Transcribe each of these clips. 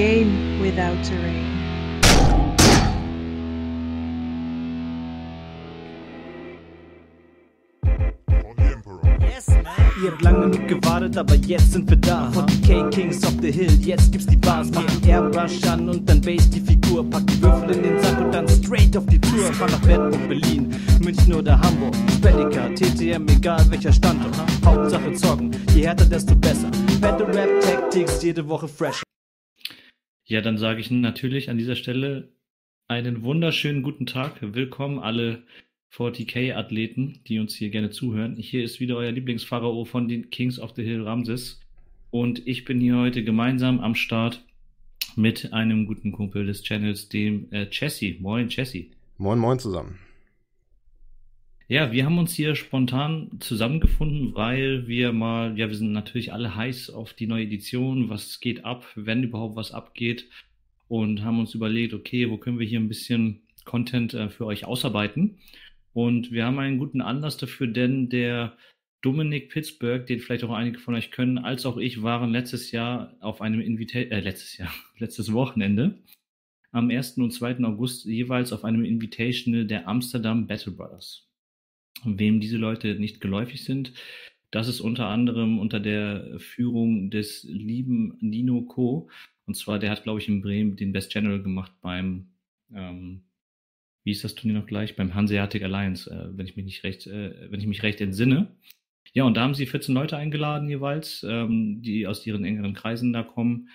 game without terrain. Ihr habt lange genug gewartet, aber jetzt sind wir da. 40k Kings of the Hill, jetzt gibt's die Bars. Machen Airbrush an und dann Base die Figur. Pack die Würfel in den Sack und dann straight auf die Tour. Fahr nach Berlin, Berlin, München oder Hamburg. Spedica, TTM, egal welcher Standort. Hauptsache zocken, je härter, desto besser. Battle Rap Tactics, jede Woche fresh. Ja, dann sage ich natürlich an dieser Stelle einen wunderschönen guten Tag. Willkommen alle 40k-Athleten, die uns hier gerne zuhören. Hier ist wieder euer Lieblingspharao von den Kings of the Hill Ramses. Und ich bin hier heute gemeinsam am Start mit einem guten Kumpel des Channels, dem äh, Jesse. Moin, Jesse. Moin, moin zusammen. Ja, wir haben uns hier spontan zusammengefunden, weil wir mal, ja, wir sind natürlich alle heiß auf die neue Edition. Was geht ab, wenn überhaupt was abgeht? Und haben uns überlegt, okay, wo können wir hier ein bisschen Content äh, für euch ausarbeiten? Und wir haben einen guten Anlass dafür, denn der Dominik Pittsburgh, den vielleicht auch einige von euch können, als auch ich, waren letztes Jahr auf einem Invitation, äh, letztes Jahr, letztes Wochenende, am 1. und 2. August jeweils auf einem Invitational der Amsterdam Battle Brothers. Wem diese Leute nicht geläufig sind, das ist unter anderem unter der Führung des lieben Nino Co. Und zwar, der hat, glaube ich, in Bremen den Best General gemacht beim ähm, wie ist das Turnier noch gleich? Beim Hanseatic Alliance, äh, wenn ich mich nicht recht, äh, wenn ich mich recht entsinne. Ja, und da haben sie 14 Leute eingeladen jeweils, ähm, die aus ihren engeren Kreisen da kommen,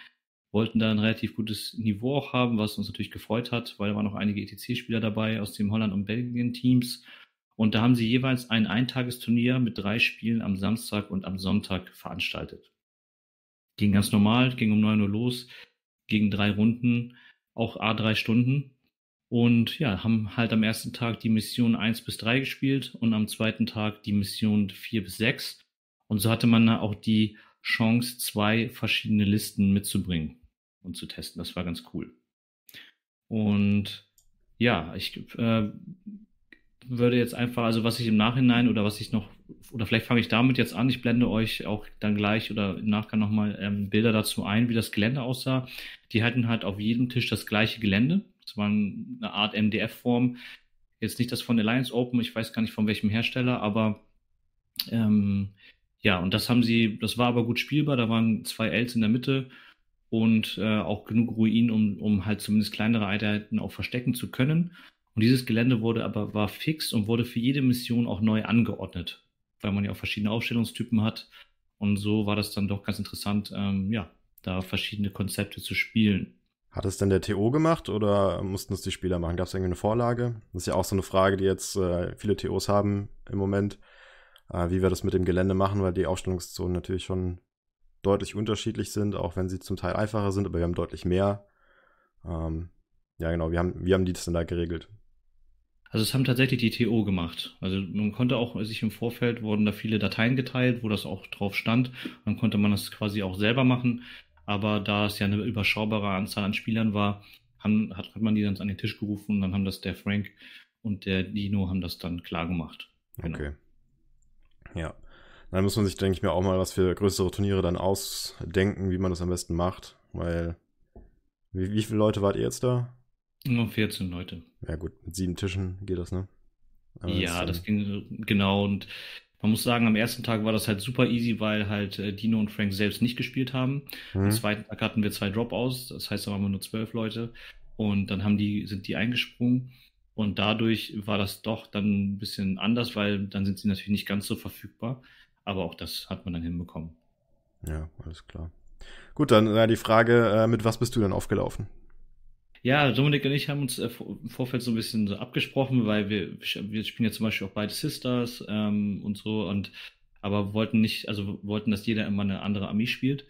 wollten da ein relativ gutes Niveau auch haben, was uns natürlich gefreut hat, weil da waren noch einige ETC-Spieler dabei aus dem Holland- und Belgien-Teams. Und da haben sie jeweils ein Eintagesturnier mit drei Spielen am Samstag und am Sonntag veranstaltet. Ging ganz normal, ging um 9 Uhr los, gegen drei Runden, auch A drei Stunden. Und ja, haben halt am ersten Tag die Mission 1 bis 3 gespielt und am zweiten Tag die Mission 4 bis 6. Und so hatte man auch die Chance, zwei verschiedene Listen mitzubringen und zu testen. Das war ganz cool. Und ja, ich äh, würde jetzt einfach, also was ich im Nachhinein oder was ich noch, oder vielleicht fange ich damit jetzt an, ich blende euch auch dann gleich oder im Nachgang nochmal ähm, Bilder dazu ein, wie das Gelände aussah. Die hatten halt auf jedem Tisch das gleiche Gelände. Das war eine Art MDF-Form. Jetzt nicht das von Alliance Open, ich weiß gar nicht von welchem Hersteller, aber ähm, ja, und das haben sie, das war aber gut spielbar. Da waren zwei Ls in der Mitte und äh, auch genug Ruinen, um, um halt zumindest kleinere Einheiten auch verstecken zu können. Und dieses Gelände wurde aber war fix und wurde für jede Mission auch neu angeordnet, weil man ja auch verschiedene Aufstellungstypen hat. Und so war das dann doch ganz interessant, ähm, ja, da verschiedene Konzepte zu spielen. Hat es denn der TO gemacht oder mussten es die Spieler machen? Gab es irgendwie eine Vorlage? Das ist ja auch so eine Frage, die jetzt äh, viele TOs haben im Moment, äh, wie wir das mit dem Gelände machen, weil die Aufstellungszonen natürlich schon deutlich unterschiedlich sind, auch wenn sie zum Teil einfacher sind, aber wir haben deutlich mehr. Ähm, ja, genau, wie haben, wie haben die das denn da geregelt? Also es haben tatsächlich die TO gemacht. Also man konnte auch sich im Vorfeld wurden da viele Dateien geteilt, wo das auch drauf stand. Dann konnte man das quasi auch selber machen. Aber da es ja eine überschaubare Anzahl an Spielern war, hat, hat man die dann an den Tisch gerufen und dann haben das der Frank und der Dino haben das dann klar gemacht. Genau. Okay. Ja. Dann muss man sich, denke ich mir, auch mal was für größere Turniere dann ausdenken, wie man das am besten macht. Weil, wie, wie viele Leute wart ihr jetzt da? Nur 14 Leute. Ja, gut, mit sieben Tischen geht das, ne? Aber ja, das ging genau. Und man muss sagen, am ersten Tag war das halt super easy, weil halt äh, Dino und Frank selbst nicht gespielt haben. Mhm. Am zweiten Tag hatten wir zwei Dropouts, das heißt, da waren wir nur zwölf Leute. Und dann haben die, sind die eingesprungen. Und dadurch war das doch dann ein bisschen anders, weil dann sind sie natürlich nicht ganz so verfügbar. Aber auch das hat man dann hinbekommen. Ja, alles klar. Gut, dann äh, die Frage, äh, mit was bist du denn aufgelaufen? Ja, Dominik und ich haben uns äh, im Vorfeld so ein bisschen so abgesprochen, weil wir, wir spielen ja zum Beispiel auch beide Sisters ähm, und so und aber wollten nicht, also wollten, dass jeder immer eine andere Armee spielt.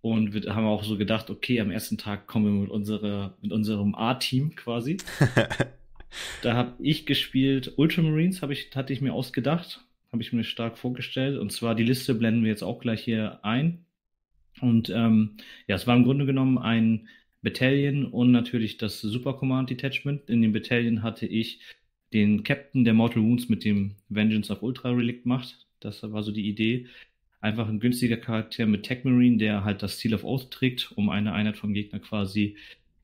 Und wir haben auch so gedacht, okay, am ersten Tag kommen wir mit, unserer, mit unserem A-Team quasi. da habe ich gespielt, Ultramarines hab ich, hatte ich mir ausgedacht, habe ich mir stark vorgestellt. Und zwar die Liste blenden wir jetzt auch gleich hier ein. Und ähm, ja, es war im Grunde genommen ein Battalion und natürlich das Super Command Detachment. In dem Battalion hatte ich den Captain der Mortal Wounds mit dem Vengeance of Ultra Relic macht. Das war so die Idee. Einfach ein günstiger Charakter mit Tech Marine, der halt das Seal of Oath trägt, um eine Einheit vom Gegner quasi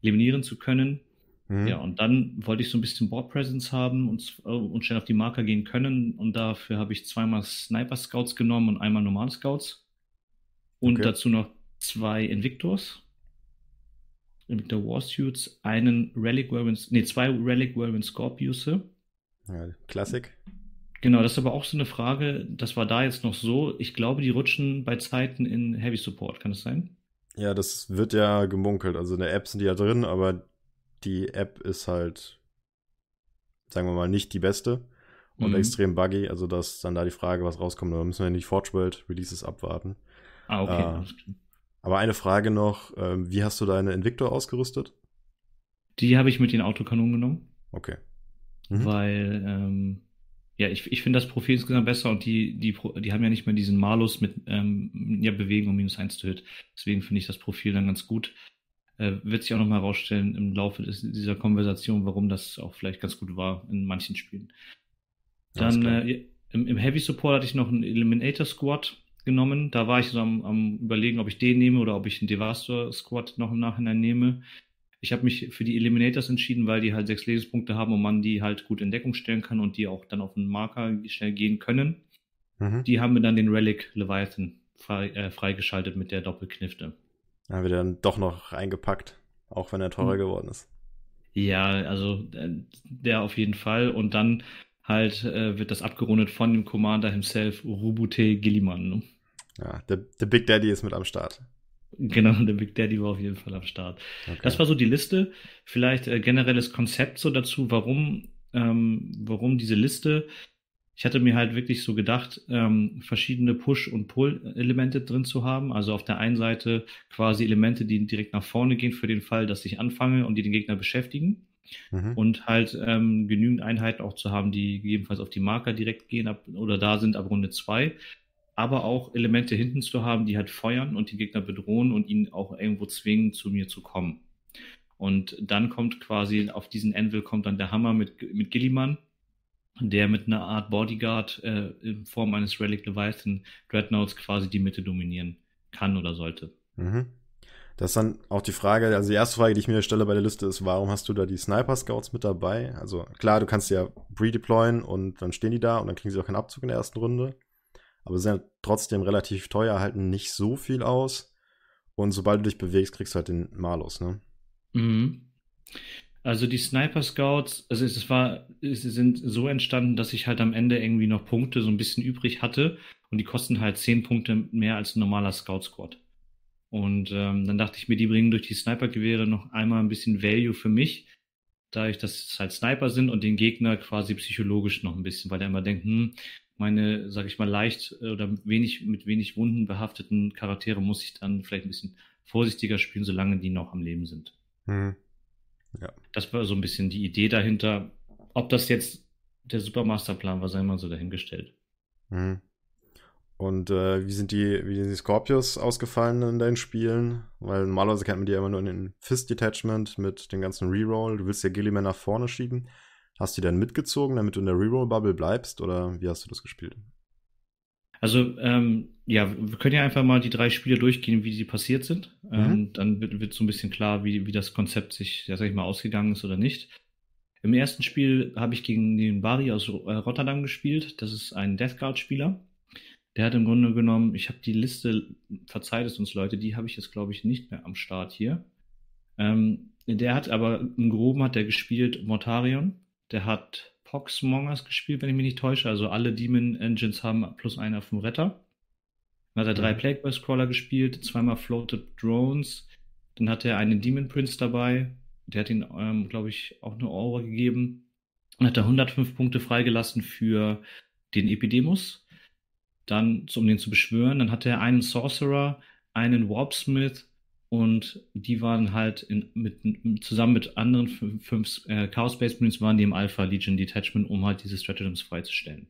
eliminieren zu können. Mhm. Ja, und dann wollte ich so ein bisschen Board Presence haben und, äh, und schnell auf die Marker gehen können. Und dafür habe ich zweimal Sniper Scouts genommen und einmal normale Scouts. Und okay. dazu noch zwei Invictors. Invictor Warsuits, einen Relic Whirlwind, nee, zwei Relic Whirlwind Scorpius. Ja, Klassik. Genau, das ist aber auch so eine Frage. Das war da jetzt noch so. Ich glaube, die rutschen bei Zeiten in Heavy Support. Kann das sein? Ja, das wird ja gemunkelt. Also in der App sind die ja drin, aber die App ist halt, sagen wir mal, nicht die beste und mhm. extrem buggy. Also das ist dann da die Frage, was rauskommt. Da müssen wir nicht Forge World Releases abwarten. Ah, okay. Äh, aber eine Frage noch, äh, wie hast du deine Invictor ausgerüstet? Die habe ich mit den Autokanonen genommen. Okay. Mhm. Weil, ähm, ja, ich, ich finde das Profil insgesamt besser und die, die, die haben ja nicht mehr diesen Malus mit ähm, ja, Bewegung um minus 1 zu Hit. Deswegen finde ich das Profil dann ganz gut. Äh, wird sich auch nochmal herausstellen im Laufe des, dieser Konversation, warum das auch vielleicht ganz gut war in manchen Spielen. Dann äh, im, im, Heavy Support hatte ich noch einen Eliminator Squad genommen. Da war ich so am, am überlegen, ob ich den nehme oder ob ich einen Devastor Squad noch im Nachhinein nehme. Ich habe mich für die Eliminators entschieden, weil die halt sechs Lebenspunkte haben und man die halt gut in Deckung stellen kann und die auch dann auf einen Marker schnell gehen können. Mhm. Die haben mir dann den Relic Leviathan frei, äh, freigeschaltet mit der Doppelknifte. Wird er dann doch noch eingepackt, auch wenn er teurer mhm. geworden ist. Ja, also äh, der auf jeden Fall. Und dann halt äh, wird das abgerundet von dem Commander himself, Rubute Gilliman. Ne? Ja, der, der Big Daddy ist mit am Start. Genau, der Big Daddy war auf jeden Fall am Start. Okay. Das war so die Liste. Vielleicht äh, generelles Konzept so dazu, warum, ähm, warum diese Liste. Ich hatte mir halt wirklich so gedacht, ähm, verschiedene Push- und Pull-Elemente drin zu haben. Also auf der einen Seite quasi Elemente, die direkt nach vorne gehen für den Fall, dass ich anfange und die den Gegner beschäftigen. Mhm. Und halt ähm, genügend Einheiten auch zu haben, die gegebenenfalls auf die Marker direkt gehen ab, oder da sind ab Runde zwei aber auch Elemente hinten zu haben, die halt feuern und die Gegner bedrohen und ihn auch irgendwo zwingen, zu mir zu kommen. Und dann kommt quasi auf diesen Anvil kommt dann der Hammer mit, mit Gilliman, der mit einer Art Bodyguard äh, in Form eines Relic Leviathan Dreadnoughts quasi die Mitte dominieren kann oder sollte. Mhm. Das ist dann auch die Frage, also die erste Frage, die ich mir stelle bei der Liste ist, warum hast du da die Sniper Scouts mit dabei? Also klar, du kannst ja pre-deployen und dann stehen die da und dann kriegen sie auch keinen Abzug in der ersten Runde aber sind halt trotzdem relativ teuer, halten nicht so viel aus. Und sobald du dich bewegst, kriegst du halt den Malus, ne? Mhm. Also die Sniper Scouts, also es war, es sind so entstanden, dass ich halt am Ende irgendwie noch Punkte so ein bisschen übrig hatte und die kosten halt 10 Punkte mehr als ein normaler Scout Squad. Und ähm, dann dachte ich mir, die bringen durch die Sniper-Gewehre noch einmal ein bisschen Value für mich, da ich das halt Sniper sind und den Gegner quasi psychologisch noch ein bisschen, weil er immer denkt, hm, meine, sag ich mal, leicht äh, oder wenig, mit wenig Wunden behafteten Charaktere muss ich dann vielleicht ein bisschen vorsichtiger spielen, solange die noch am Leben sind. Mhm. Ja. Das war so ein bisschen die Idee dahinter. Ob das jetzt der Supermasterplan war, sei mal so dahingestellt. Mhm. Und äh, wie sind die, wie sind die Scorpios ausgefallen in deinen Spielen? Weil normalerweise kennt man die ja immer nur in den Fist Detachment mit dem ganzen Reroll. Du willst ja Gilliman nach vorne schieben. Hast du die dann mitgezogen, damit du in der Reroll-Bubble bleibst oder wie hast du das gespielt? Also, ähm, ja, wir können ja einfach mal die drei Spiele durchgehen, wie sie passiert sind. Mhm. Ähm, dann wird, wird, so ein bisschen klar, wie, wie das Konzept sich, ja, sag ich mal, ausgegangen ist oder nicht. Im ersten Spiel habe ich gegen den Bari aus äh, Rotterdam gespielt. Das ist ein Death Guard-Spieler. Der hat im Grunde genommen, ich habe die Liste, verzeiht es uns Leute, die habe ich jetzt, glaube ich, nicht mehr am Start hier. Ähm, der hat aber im Groben hat der gespielt Mortarion, der hat Poxmongers gespielt, wenn ich mich nicht täusche. Also alle Demon Engines haben plus einer vom Retter. Dann hat er drei mhm. Plague Boy Scroller gespielt, zweimal Floated Drones. Dann hat er einen Demon Prince dabei. Der hat ihn, ähm, glaube ich, auch eine Aura gegeben. Dann hat er 105 Punkte freigelassen für den Epidemus. Dann, um den zu beschwören. Dann hat er einen Sorcerer, einen Warpsmith, und die waren halt in, mit, zusammen mit anderen fünf, äh, Chaos Space Marines waren die im Alpha Legion Detachment, um halt diese Stratagems freizustellen.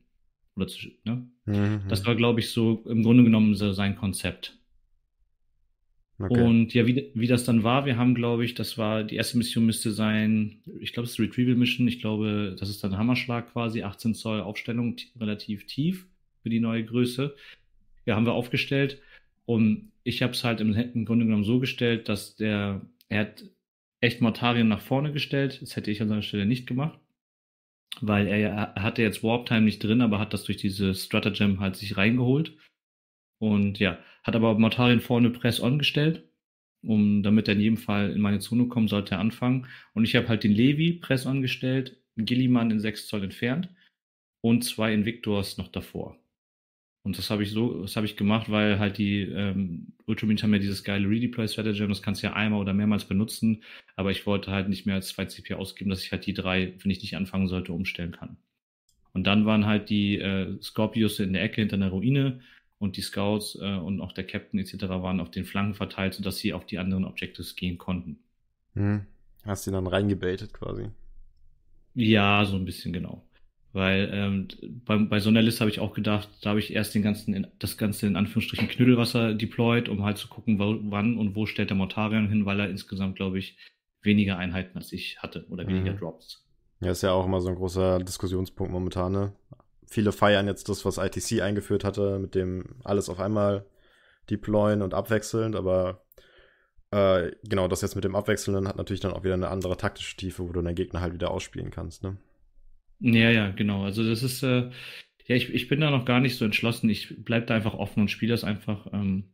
Oder zu, ne? Mhm. Das war, glaube ich, so im Grunde genommen so sein Konzept. Okay. Und ja, wie, wie das dann war, wir haben, glaube ich, das war, die erste Mission müsste sein, ich glaube, es ist Retrieval Mission, ich glaube, das ist dann Hammerschlag quasi, 18 Zoll Aufstellung, relativ tief für die neue Größe. ja, haben wir aufgestellt. Und ich habe es halt im, im, Grunde genommen so gestellt, dass der, er hat echt Mortarien nach vorne gestellt. Das hätte ich an seiner Stelle nicht gemacht. Weil er, er hatte jetzt Warp Time nicht drin, aber hat das durch diese Stratagem halt sich reingeholt. Und ja, hat aber Mortarien vorne Press on gestellt um, damit er in jedem Fall in meine Zone kommen sollte, er anfangen. Und ich habe halt den Levi Press angestellt, Gilliman in 6 Zoll entfernt und zwei Invictors noch davor. Und das habe ich so, das habe ich gemach, weil halt die ähm, Ultramarines haben ja dieses geile Redeploy Stratagem, das kannst du ja einmal oder mehrmals benutzen, aber ich wollte halt nicht mehr als zwei CP ausgeben, dass ich halt die drei, wenn ich nicht anfangen sollte, umstellen kann. Und dann waren halt die äh, Scorpius in der Ecke hinter einer Ruine und die Scouts äh, und auch der Captain etc. waren auf den Flanken verteilt, sodass sie auf die anderen Objectives gehen konnten. Hm. Hast du dann reingebaitet quasi? Ja, so ein bisschen genau. Weil ähm, bei, bei so einer Liste habe ich auch gedacht, da habe ich erst den ganzen, das ganze in Anführungsstrichen Knüdelwasser deployed, um halt zu gucken, wo, wann und wo stellt der Mortarion hin, weil er insgesamt, glaube ich, weniger Einheiten als ich hatte oder weniger mhm. Drops. Ja, ist ja auch immer so ein großer Diskussionspunkt momentan, ne? Viele feiern jetzt das, was ITC eingeführt hatte, mit dem alles auf einmal deployen und abwechselnd, aber äh, genau, das jetzt mit dem Abwechselnden hat natürlich dann auch wieder eine andere taktische Tiefe, wo du deinen Gegner halt wieder ausspielen kannst, ne? Ja, ja, genau. Also das ist, äh, ja, ich, ich bin da noch gar nicht so entschlossen. Ich bleibe da einfach offen und spiele das einfach, ähm,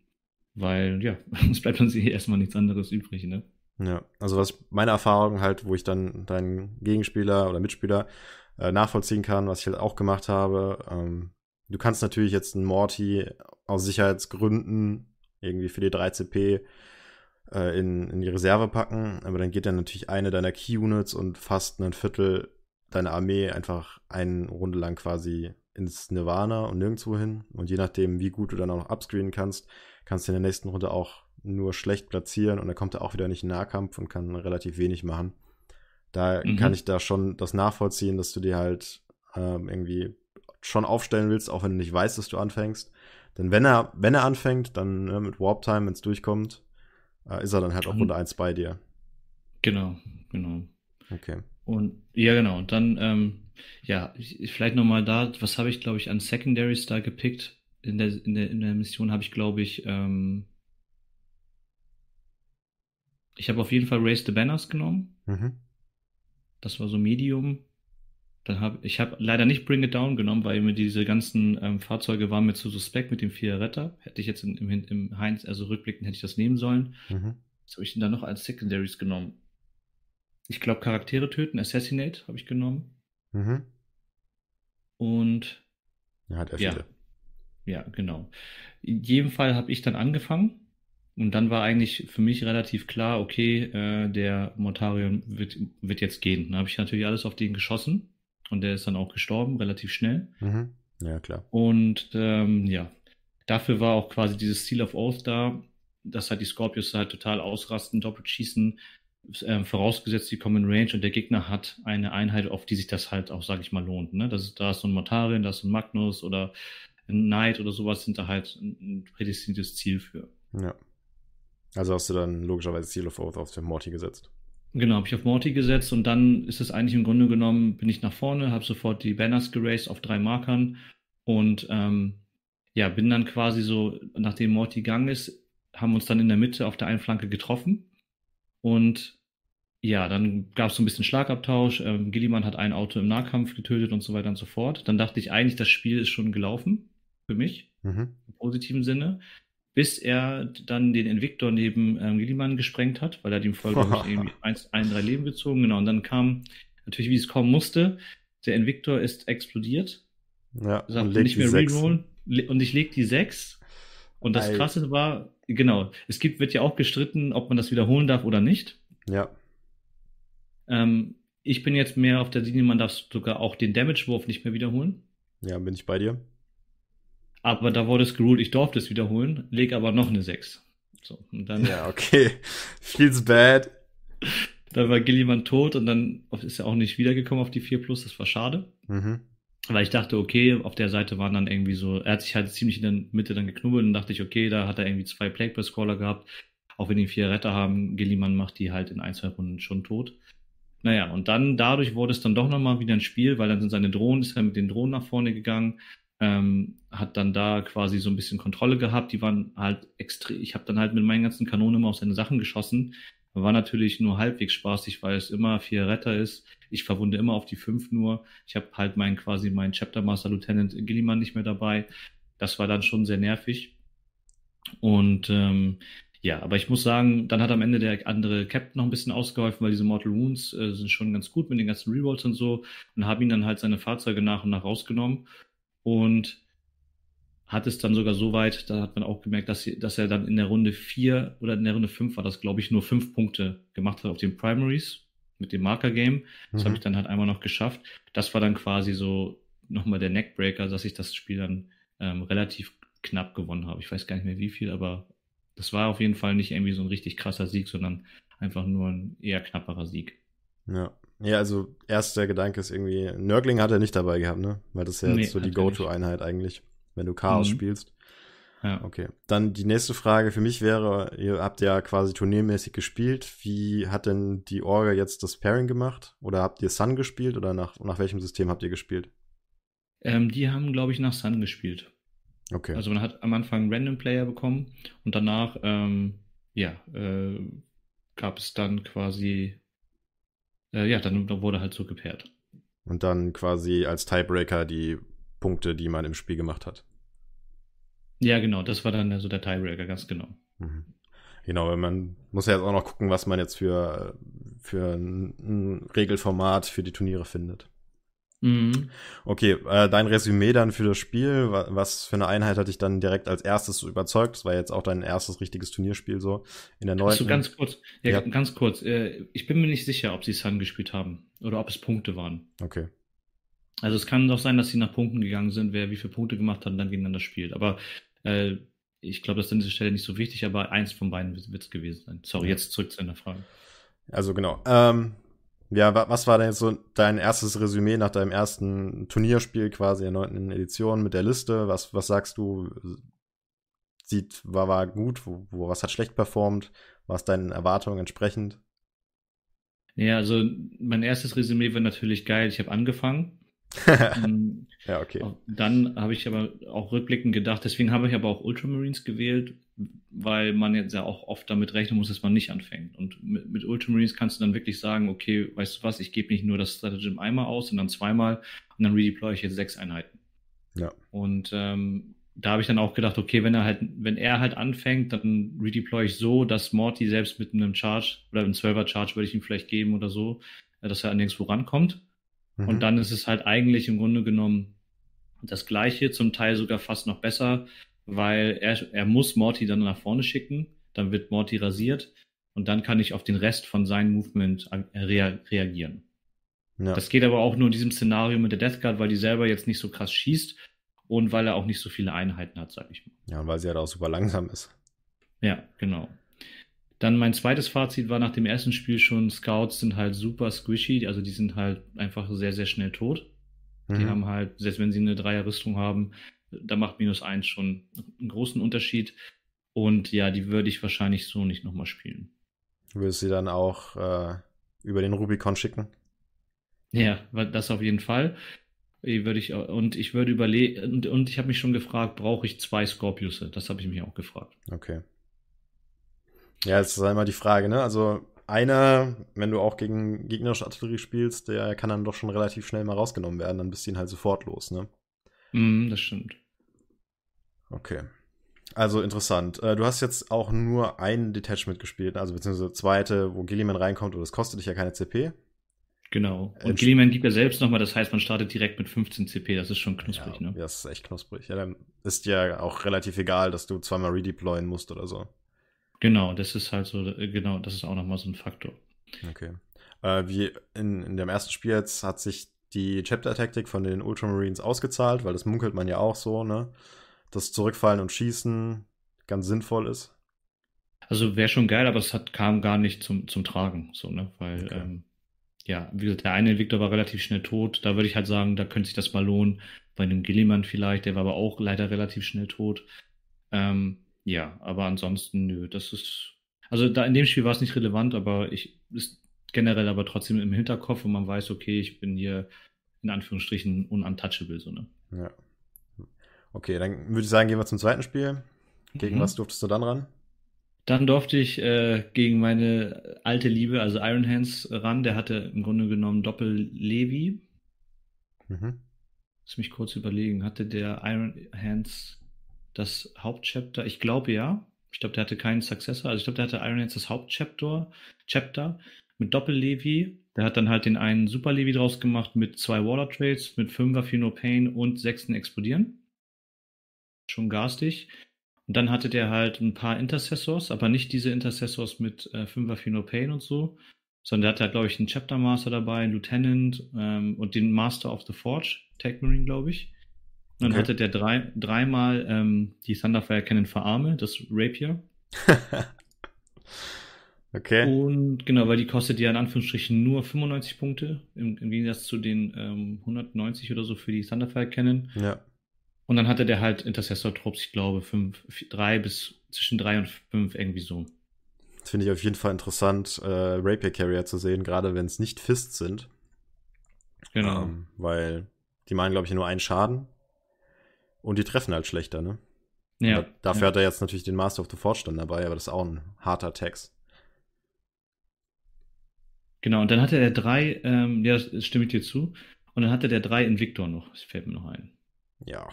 weil, ja, es bleibt uns hier erstmal nichts anderes übrig, ne? Ja, also was meine Erfahrung halt, wo ich dann deinen Gegenspieler oder Mitspieler äh, nachvollziehen kann, was ich halt auch gemacht habe. Ähm, du kannst natürlich jetzt einen Morty aus Sicherheitsgründen irgendwie für die 3CP äh, in, in die Reserve packen, aber dann geht dann natürlich eine deiner Key-Units und fast ein Viertel deiner Armee einfach eine Runde lang quasi ins Nirvana und nirgendwo hin. Und je nachdem, wie gut du dann auch noch upscreenen kannst, kannst du in der nächsten Runde auch nur schlecht platzieren und dann kommt er auch wieder nicht in Nahkampf und kann relativ wenig machen. Da mhm. kann ich da schon das nachvollziehen, dass du dir halt ähm, irgendwie schon aufstellen willst, auch wenn du nicht weißt, dass du anfängst. Denn wenn er, wenn er anfängt, dann ne, mit Warp Time, wenn es durchkommt, äh, ist er dann halt auch Runde 1 bei dir. Genau, genau. Okay. Und ja, genau. Und dann, ähm, ja, ich, vielleicht nochmal da, was habe ich, glaube ich, an Secondaries da gepickt? In der, in der, in der Mission habe ich, glaube ich, ähm, ich habe auf jeden Fall Raise the Banners genommen. Mhm. Das war so Medium. Dann hab, ich habe leider nicht Bring It Down genommen, weil mir diese ganzen ähm, Fahrzeuge waren mir zu suspekt mit dem vier Retter. Hätte ich jetzt in, im, im Heinz, also rückblickend, hätte ich das nehmen sollen. Mhm. Was habe ich denn da noch als Secondaries genommen? Ich glaube, Charaktere töten, Assassinate habe ich genommen. Mhm. Und. Ja, hat er ja, viele. Ja, genau. In jedem Fall habe ich dann angefangen und dann war eigentlich für mich relativ klar, okay, äh, der Mortarion wird, wird jetzt gehen. Dann habe ich natürlich alles auf den geschossen und der ist dann auch gestorben, relativ schnell. Mhm. Ja, klar. Und ähm, ja, dafür war auch quasi dieses Seal of Oath da, dass halt die Scorpius halt total ausrasten, doppelt schießen, äh, vorausgesetzt, die kommen in Range und der Gegner hat eine Einheit, auf die sich das halt auch, sage ich mal, lohnt. Ne? Das ist, da ist so ein Mortarion, da ist so ein Magnus oder ein Knight oder sowas, sind da halt ein prädestiniertes Ziel für. Ja. Also hast du dann logischerweise Seal of Oath auf den Morty gesetzt. Genau, habe ich auf Morty gesetzt und dann ist es eigentlich im Grunde genommen, bin ich nach vorne, habe sofort die Banners geraced auf drei Markern und ähm, ja, bin dann quasi so, nachdem Morty gegangen ist, haben uns dann in der Mitte auf der einen Flanke getroffen und ja, dann gab es so ein bisschen Schlagabtausch. Ähm, Gilliman hat ein Auto im Nahkampf getötet und so weiter und so fort. Dann dachte ich eigentlich, das Spiel ist schon gelaufen für mich, mhm. im positiven Sinne bis er dann den Invictor neben ähm, Gilliman gesprengt hat, weil er dem Folge irgendwie eins, ein, drei Leben gezogen. Genau, und dann kam natürlich, wie es kommen musste, der Invictor ist explodiert. Ja, sagt nicht mehr rerollen. Und ich leg die sechs. Und das Ei. Krasse war, genau, es gibt, wird ja auch gestritten, ob man das wiederholen darf oder nicht. Ja. Ähm, ich bin jetzt mehr auf der Linie, man darf sogar auch den Damage-Wurf nicht mehr wiederholen. Ja, bin ich bei dir. Aber da wurde es geruled, ich durfte es wiederholen, leg aber noch eine 6. So, und dann, ja, okay. Feels bad. Dann war Gilliman tot und dann ist er auch nicht wiedergekommen auf die 4 Plus, das war schade. Mhm. Weil ich dachte, okay, auf der Seite waren dann irgendwie so, er hat sich halt ziemlich in der Mitte dann geknubbelt und dachte ich, okay, da hat er irgendwie zwei Plague Press Caller gehabt. Auch wenn die vier Retter haben, Gilliman macht die halt in ein, zwei Runden schon tot. Naja, und dann dadurch wurde es dann doch nochmal wieder ein Spiel, weil dann sind seine Drohnen, ist er mit den Drohnen nach vorne gegangen ähm, hat dann da quasi so ein bisschen Kontrolle gehabt. Die waren halt extrem, ich habe dann halt mit meinen ganzen Kanonen immer auf seine Sachen geschossen. War natürlich nur halbwegs spaßig, weil es immer vier Retter ist. Ich verwunde immer auf die fünf nur. Ich habe halt meinen quasi meinen Chapter Master Lieutenant Gilliman nicht mehr dabei. Das war dann schon sehr nervig. Und ähm, ja, aber ich muss sagen, dann hat am Ende der andere Captain noch ein bisschen ausgeholfen, weil diese Mortal Wounds äh, sind schon ganz gut mit den ganzen Rerolls und so und haben ihn dann halt seine Fahrzeuge nach und nach rausgenommen und hat es dann sogar so weit, da hat man auch gemerkt, dass, dass er dann in der Runde 4 oder in der Runde 5 war das, glaube ich, nur 5 Punkte gemacht hat auf den Primaries mit dem Marker-Game. Das mhm. habe ich dann halt einmal noch geschafft. Das war dann quasi so nochmal der Neckbreaker, dass ich das Spiel dann ähm, relativ knapp gewonnen habe. Ich weiß gar nicht mehr wie viel, aber das war auf jeden Fall nicht irgendwie so ein richtig krasser Sieg, sondern einfach nur ein eher knapperer Sieg. Ja. Ja, also erster Gedanke ist irgendwie, Nörgling hat er nicht dabei gehabt, ne? Weil das ist ja nee, so die Go-To-Einheit eigentlich, wenn du Chaos mhm. spielst. Ja. Okay. Dann die nächste Frage für mich wäre, ihr habt ja quasi turniermäßig gespielt. Wie hat denn die Orga jetzt das Pairing gemacht? Oder habt ihr Sun gespielt oder nach, nach welchem System habt ihr gespielt? Ähm, die haben, glaube ich, nach Sun gespielt. Okay. Also man hat am Anfang einen Random Player bekommen und danach, ähm, ja, äh, gab es dann quasi, äh, ja, dann wurde halt so gepaart. Und dann quasi als Tiebreaker die Punkte, die man im Spiel gemacht hat. Ja, genau, das war dann so also der Tiebreaker, ganz genau. Mhm. Genau, man muss ja jetzt auch noch gucken, was man jetzt für, für ein, Regelformat für die Turniere findet. Mhm. Okay, äh, dein Resümee dann für das Spiel, was für eine Einheit hat dich dann direkt als erstes überzeugt? Das war jetzt auch dein erstes richtiges Turnierspiel so in der neuen. Also ganz kurz, ja, ja. ganz kurz. Äh, ich bin mir nicht sicher, ob sie Sun gespielt haben oder ob es Punkte waren. Okay. Also es kann doch sein, dass sie nach Punkten gegangen sind, wer wie viele Punkte gemacht hat und dann gegeneinander spielt. Aber äh, ich glaube, das ist an dieser Stelle nicht so wichtig, aber eins von beiden wird es gewesen sein. Sorry, jetzt zurück zu deiner Frage. Also genau. Ähm, ja, was war denn jetzt so dein erstes Resümee nach deinem ersten Turnierspiel quasi in der neunten Edition mit der Liste? Was, was sagst du? Sieht, war, war gut? Wo, wo, was hat schlecht performt? War es deinen Erwartungen entsprechend? Ja, also mein erstes Resümee war natürlich geil. Ich habe angefangen ja, okay. Dann habe ich aber auch rückblickend gedacht, deswegen habe ich aber auch Ultramarines gewählt, weil man jetzt ja auch oft damit rechnen muss, dass man nicht anfängt. Und mit, mit Ultramarines kannst du dann wirklich sagen, okay, weißt du was, ich gebe nicht nur das Stratagem einmal aus, sondern zweimal und dann redeploy ich jetzt sechs Einheiten. Ja. Und ähm, da habe ich dann auch gedacht, okay, wenn er halt, wenn er halt anfängt, dann redeploy ich so, dass Morty selbst mit einem Charge oder einem 12er Charge würde ich ihm vielleicht geben oder so, dass er an nirgendwo rankommt. Mhm. Und dann ist es halt eigentlich im Grunde genommen das Gleiche, zum Teil sogar fast noch besser, weil er, er muss Morty dann nach vorne schicken, dann wird Morty rasiert und dann kann ich auf den Rest von seinem Movement rea reagieren. Ja. Das geht aber auch nur in diesem Szenario mit der Death Guard, weil die selber jetzt nicht so krass schießt und weil er auch nicht so viele Einheiten hat, sag ich mal. Ja, weil sie halt auch super langsam ist. Ja, genau. Dann mein zweites Fazit war nach dem ersten Spiel schon, Scouts sind halt super squishy, also die sind halt einfach sehr, sehr schnell tot. Mhm. Die haben halt, selbst wenn sie eine Dreierrüstung haben, da macht minus eins schon einen großen Unterschied. Und ja, die würde ich wahrscheinlich so nicht nochmal spielen. Würdest du sie dann auch äh, über den Rubicon schicken? Ja, das auf jeden Fall. Würde ich, und ich würde überlegen, und, und ich habe mich schon gefragt, brauche ich zwei Scorpiusse? Das habe ich mich auch gefragt. Okay. Ja, es ist einmal die Frage, ne? Also einer, wenn du auch gegen gegnerische Artillerie spielst, der kann dann doch schon relativ schnell mal rausgenommen werden, dann bist du ihn halt sofort los, ne? Mm, das stimmt. Okay. Also interessant. Äh, du hast jetzt auch nur ein Detachment gespielt, also beziehungsweise zweite, wo Gilliman reinkommt, und das kostet dich ja keine CP. Genau. Und äh, Gilliman gibt ja selbst nochmal, das heißt, man startet direkt mit 15 CP, das ist schon knusprig, ja, ne? Ja, das ist echt knusprig. Ja, dann ist ja auch relativ egal, dass du zweimal redeployen musst oder so. Genau, das ist halt so, genau, das ist auch nochmal so ein Faktor. Okay. Äh, wie in, in dem ersten Spiel jetzt hat sich die Chapter-Taktik von den Ultramarines ausgezahlt, weil das munkelt man ja auch so, ne? Dass Zurückfallen und Schießen ganz sinnvoll ist. Also wäre schon geil, aber es hat, kam gar nicht zum, zum Tragen, so, ne? Weil, okay. ähm, ja, wie gesagt, der eine Victor war relativ schnell tot. Da würde ich halt sagen, da könnte sich das mal lohnen. Bei einem Gilliman vielleicht, der war aber auch leider relativ schnell tot. Ähm, ja, aber ansonsten, nö, das ist. Also da in dem Spiel war es nicht relevant, aber ich ist generell aber trotzdem im Hinterkopf und man weiß, okay, ich bin hier in Anführungsstrichen ununtouchable, so, ne? Ja. Okay, dann würde ich sagen, gehen wir zum zweiten Spiel. Gegen Mhm. was durftest du dann ran? Dann durfte ich äh, gegen meine alte Liebe, also Iron Hands, ran. Der hatte im Grunde genommen Doppel-Levi. Mhm. Lass mich kurz überlegen. Hatte der Iron Hands das Hauptchapter? Ich glaube ja. Ich glaube, der hatte keinen Successor. Also ich glaube, der hatte Iron Hands das Hauptchapter Chapter mit Doppel-Levi. Der hat dann halt den einen Super-Levi draus gemacht mit zwei Water Trades, mit 5er für No Pain und 6 Explodieren. Schon garstig. Und dann hatte der halt ein paar Intercessors, aber nicht diese Intercessors mit äh, 5er für No Pain und so, sondern der hatte halt, glaube ich, einen Chapter Master dabei, einen Lieutenant ähm, und den Master of the Forge, Tag Marine, glaube ich. Und dann Okay. hatte der drei, dreimal ähm, die Thunderfire Cannon für Arme, das Rapier. okay. Und genau, weil die kostet ja in Anführungsstrichen nur 95 Punkte, im, im Gegensatz zu den ähm, 190 oder so für die Thunderfire Cannon. Ja. Und dann hatte der halt Intercessor-Trupps, ich glaube, fünf, vier, drei bis zwischen drei und fünf, irgendwie so. Das finde ich auf jeden Fall interessant, äh, Rapier Carrier zu sehen, gerade wenn es nicht Fists sind. Genau. Ähm, weil die machen, glaube ich, nur einen Schaden. Und die treffen halt schlechter, ne? ja. Aber Dafür ja. hat er jetzt natürlich den Master of the Forge dann dabei, aber das ist auch ein harter Text. Genau, und dann hatte der drei, ähm, ja, das stimme ich dir zu. Und dann hatte der drei Invictor noch, das fällt mir noch ein. Ja.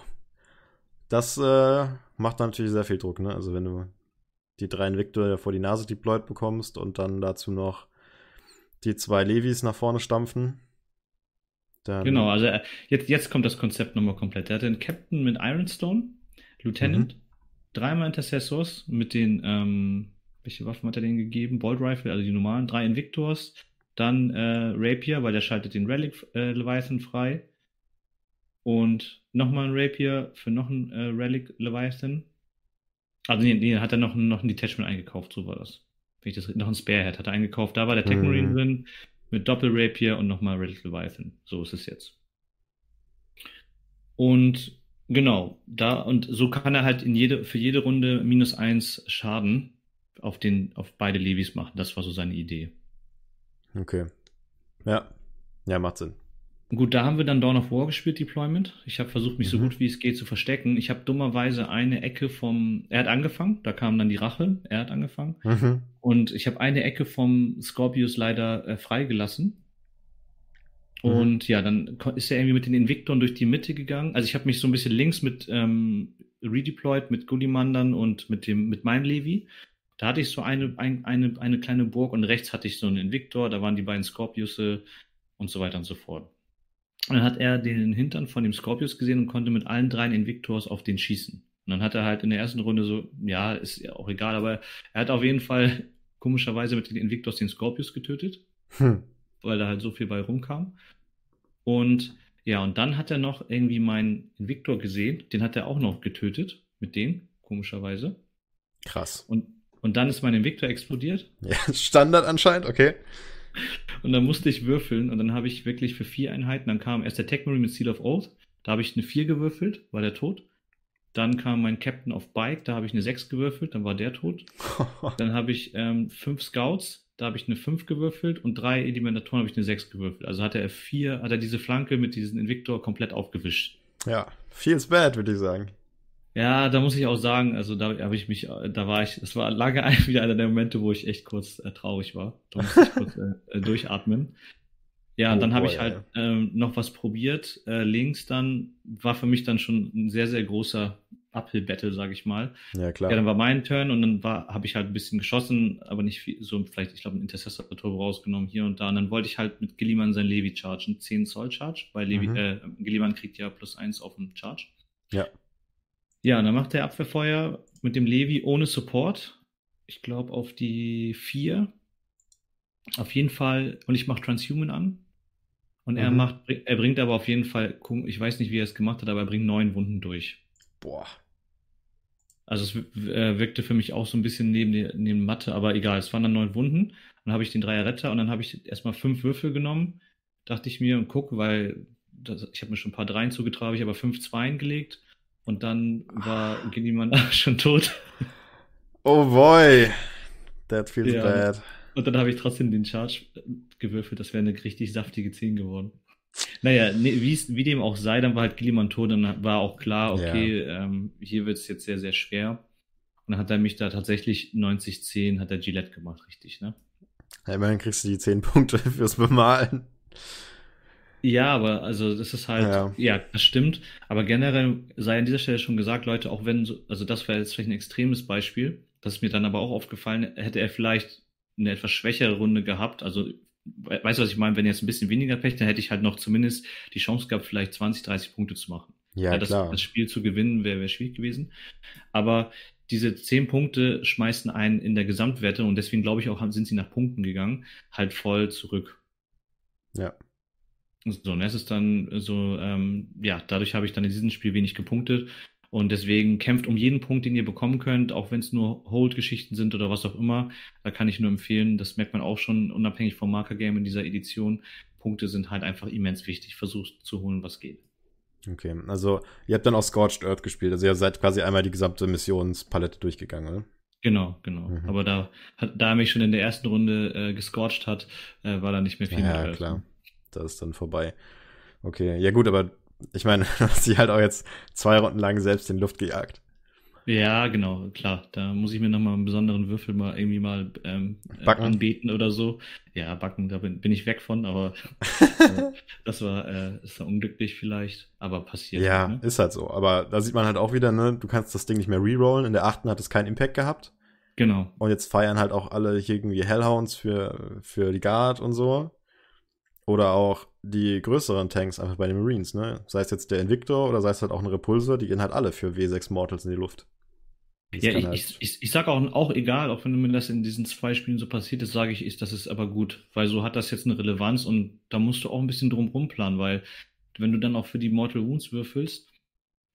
Das äh, macht natürlich sehr viel Druck, ne? Also wenn du die drei Invictor vor die Nase deployed bekommst und dann dazu noch die zwei Levis nach vorne stampfen. Dann, Genau, also äh, jetzt, jetzt kommt das Konzept nochmal komplett. Er hatte einen Captain mit Ironstone, Lieutenant, dreimal Intercessors mit den, ähm, welche Waffen hat er denen gegeben? Bolt Rifle, also die normalen, drei Invictors, dann äh, Rapier, weil der schaltet den Relic äh, Leviathan frei. Und nochmal ein Rapier für noch ein äh, Relic Leviathan. Also nee, nee, hat er noch, ein- noch ein Detachment eingekauft, so war das. Wenn ich das, noch ein Sparehead hat er eingekauft, da war der Tech Mhm. Marine drin, mit Doppel Rapier und nochmal Relic Leviathan. So ist es jetzt. Und genau, da, und so kann er halt in jede, für jede Runde minus eins Schaden auf den, auf beide Levis machen. Das war so seine Idee. Okay. Ja. Ja, macht Sinn. Gut, da haben wir dann Dawn of War gespielt, Deployment. Ich habe versucht, mich so Mhm. gut wie es geht zu verstecken. Ich habe dummerweise eine Ecke vom. Er hat angefangen, da kam dann die Rache. Er hat angefangen. Mhm. Und ich habe eine Ecke vom Scorpius leider äh, freigelassen. Mhm. Und ja, dann ist er irgendwie mit den Invictoren durch die Mitte gegangen. Also ich habe mich so ein bisschen links mit ähm, redeployed, mit Gullimandern und mit dem mit meinem Levi. Da hatte ich so eine, ein, eine, eine kleine Burg und rechts hatte ich so einen Invictor, da waren die beiden Scorpiusse und so weiter und so fort. Und dann hat er den Hintern von dem Scorpius gesehen und konnte mit allen dreien Invictors auf den schießen. Und dann hat er halt in der ersten Runde so, ja, ist ja auch egal, aber er hat auf jeden Fall komischerweise mit den Invictors den Scorpius getötet, Hm. weil da halt so viel bei rumkam. Und ja, und dann hat er noch irgendwie meinen Invictor gesehen, den hat er auch noch getötet mit dem, komischerweise. Krass. Und, und dann ist mein Invictor explodiert Ja, Standard anscheinend, okay. Und dann musste ich würfeln und dann habe ich wirklich für vier Einheiten, dann kam erst der Tech Marine mit Seal of Oath, da habe ich eine 4 gewürfelt, war der tot. Dann kam mein Captain auf Bike, da habe ich eine 6 gewürfelt, dann war der tot. Dann habe ich ähm, fünf Scouts, da habe ich eine 5 gewürfelt und drei Eliminatoren habe ich eine 6 gewürfelt. Also hatte er vier, hat er diese Flanke mit diesem Invictor komplett aufgewischt. ja, feels bad, würde ich sagen. Ja, da muss ich auch sagen, also da habe ich mich, äh, da war ich, es war lange wieder einer der Momente, wo ich echt kurz äh, traurig war. Da musste ich kurz äh, äh, durchatmen. Ja, Oh dann habe ich halt ähm, noch was probiert. Äh, links dann war für mich dann schon ein sehr, sehr großer Uphill-Battle, sage ich mal. Ja, klar. Ja, dann war mein Turn und dann war, habe ich halt ein bisschen geschossen, aber nicht viel, so vielleicht, ich glaube, ein Intercessor-Turbo rausgenommen hier und da. Und dann wollte ich halt mit Gilliman sein Levi chargen, 10 Zoll Charge, weil Levi, Mhm. äh, Gilliman kriegt ja plus 1 auf den Charge. Ja. Ja, und dann macht der Abwehrfeuer mit dem Levi ohne Support. Ich glaube auf die 4. Auf jeden Fall, und ich mache Transhuman an. Und er Mhm. macht, er bringt aber auf jeden Fall, ich weiß nicht, wie er es gemacht hat, aber er bringt neun Wunden durch. Boah. Also es äh, wirkte für mich auch so ein bisschen neben, die, neben Mathe, aber egal, es waren dann neun Wunden. Dann habe ich den Dreier Retter und dann habe ich erstmal fünf Würfel genommen, dachte ich mir und guck, weil das, ich habe mir schon ein paar Dreien zugetragen, habe ich aber fünf Zweien gelegt und dann war Gilliman schon tot. Oh boy. That feels Ja. bad. Und dann habe ich trotzdem den Charge äh, gewürfelt, das wäre eine richtig saftige 10 geworden. Naja, nee, wie dem auch sei, dann war halt Gilliman tot, dann war auch klar, okay, ja. ähm, hier wird es jetzt sehr, sehr schwer. Und dann hat er mich da tatsächlich 90-10 hat er Gillette gemacht, richtig, ne? Ja, immerhin kriegst du die 10 Punkte fürs Bemalen. Ja, aber also das ist halt, ja. ja. das stimmt. Aber generell sei an dieser Stelle schon gesagt, Leute, auch wenn, so, also das wäre jetzt vielleicht ein extremes Beispiel, das ist mir dann aber auch aufgefallen, hätte er vielleicht eine etwas schwächere Runde gehabt, also weißt du, was ich meine, wenn jetzt ein bisschen weniger Pech, dann hätte ich halt noch zumindest die Chance gehabt, vielleicht 20, 30 Punkte zu machen. Ja, ja das, klar. das Spiel zu gewinnen wäre wär schwierig gewesen. Aber diese 10 Punkte schmeißen einen in der Gesamtwerte und deswegen glaube ich auch, sind sie nach Punkten gegangen, halt voll zurück. Ja. So, und es ist dann so, ähm, ja, dadurch habe ich dann in diesem Spiel wenig gepunktet. Und deswegen kämpft um jeden Punkt, den ihr bekommen könnt, auch wenn es nur Hold-Geschichten sind oder was auch immer. Da kann ich nur empfehlen, das merkt man auch schon unabhängig vom Marker-Game in dieser Edition. Punkte sind halt einfach immens wichtig. Versucht zu holen, was geht. Okay, also ihr habt dann auch Scorched Earth gespielt. Also ihr seid quasi einmal die gesamte Missionspalette durchgegangen, oder? Genau, genau. Mhm. Aber da, da er mich schon in der ersten Runde äh, gescorcht hat, äh, war da nicht mehr viel ja, mit Ja, klar das ist dann vorbei. Okay, ja gut, aber ich meine, du hast sie halt auch jetzt zwei Runden lang selbst in Luft gejagt. Ja, genau, klar. Da muss ich mir nochmal einen besonderen Würfel mal irgendwie mal ähm, äh, backen. anbeten oder so. Ja, backen, da bin, bin ich weg von, aber äh, das war, äh, ist unglücklich vielleicht, aber passiert. Ja, halt, ne? ist halt so. Aber da sieht man halt auch wieder, ne, du kannst das Ding nicht mehr rerollen. In der achten hat es keinen Impact gehabt. Genau. Und jetzt feiern halt auch alle hier irgendwie Hellhounds für, für die Guard und so. Oder auch die größeren Tanks einfach bei den Marines, ne? Sei es jetzt der Invictor oder sei es halt auch ein Repulsor, die gehen halt alle für W6 Mortals in die Luft. Das ja, ich, halt ich, ich, ich sag auch, auch egal, auch wenn mir das in diesen zwei Spielen so passiert ist, sage ich, ist, das ist aber gut, weil so hat das jetzt eine Relevanz und da musst du auch ein bisschen drum rumplanen, weil wenn du dann auch für die Mortal Wounds würfelst,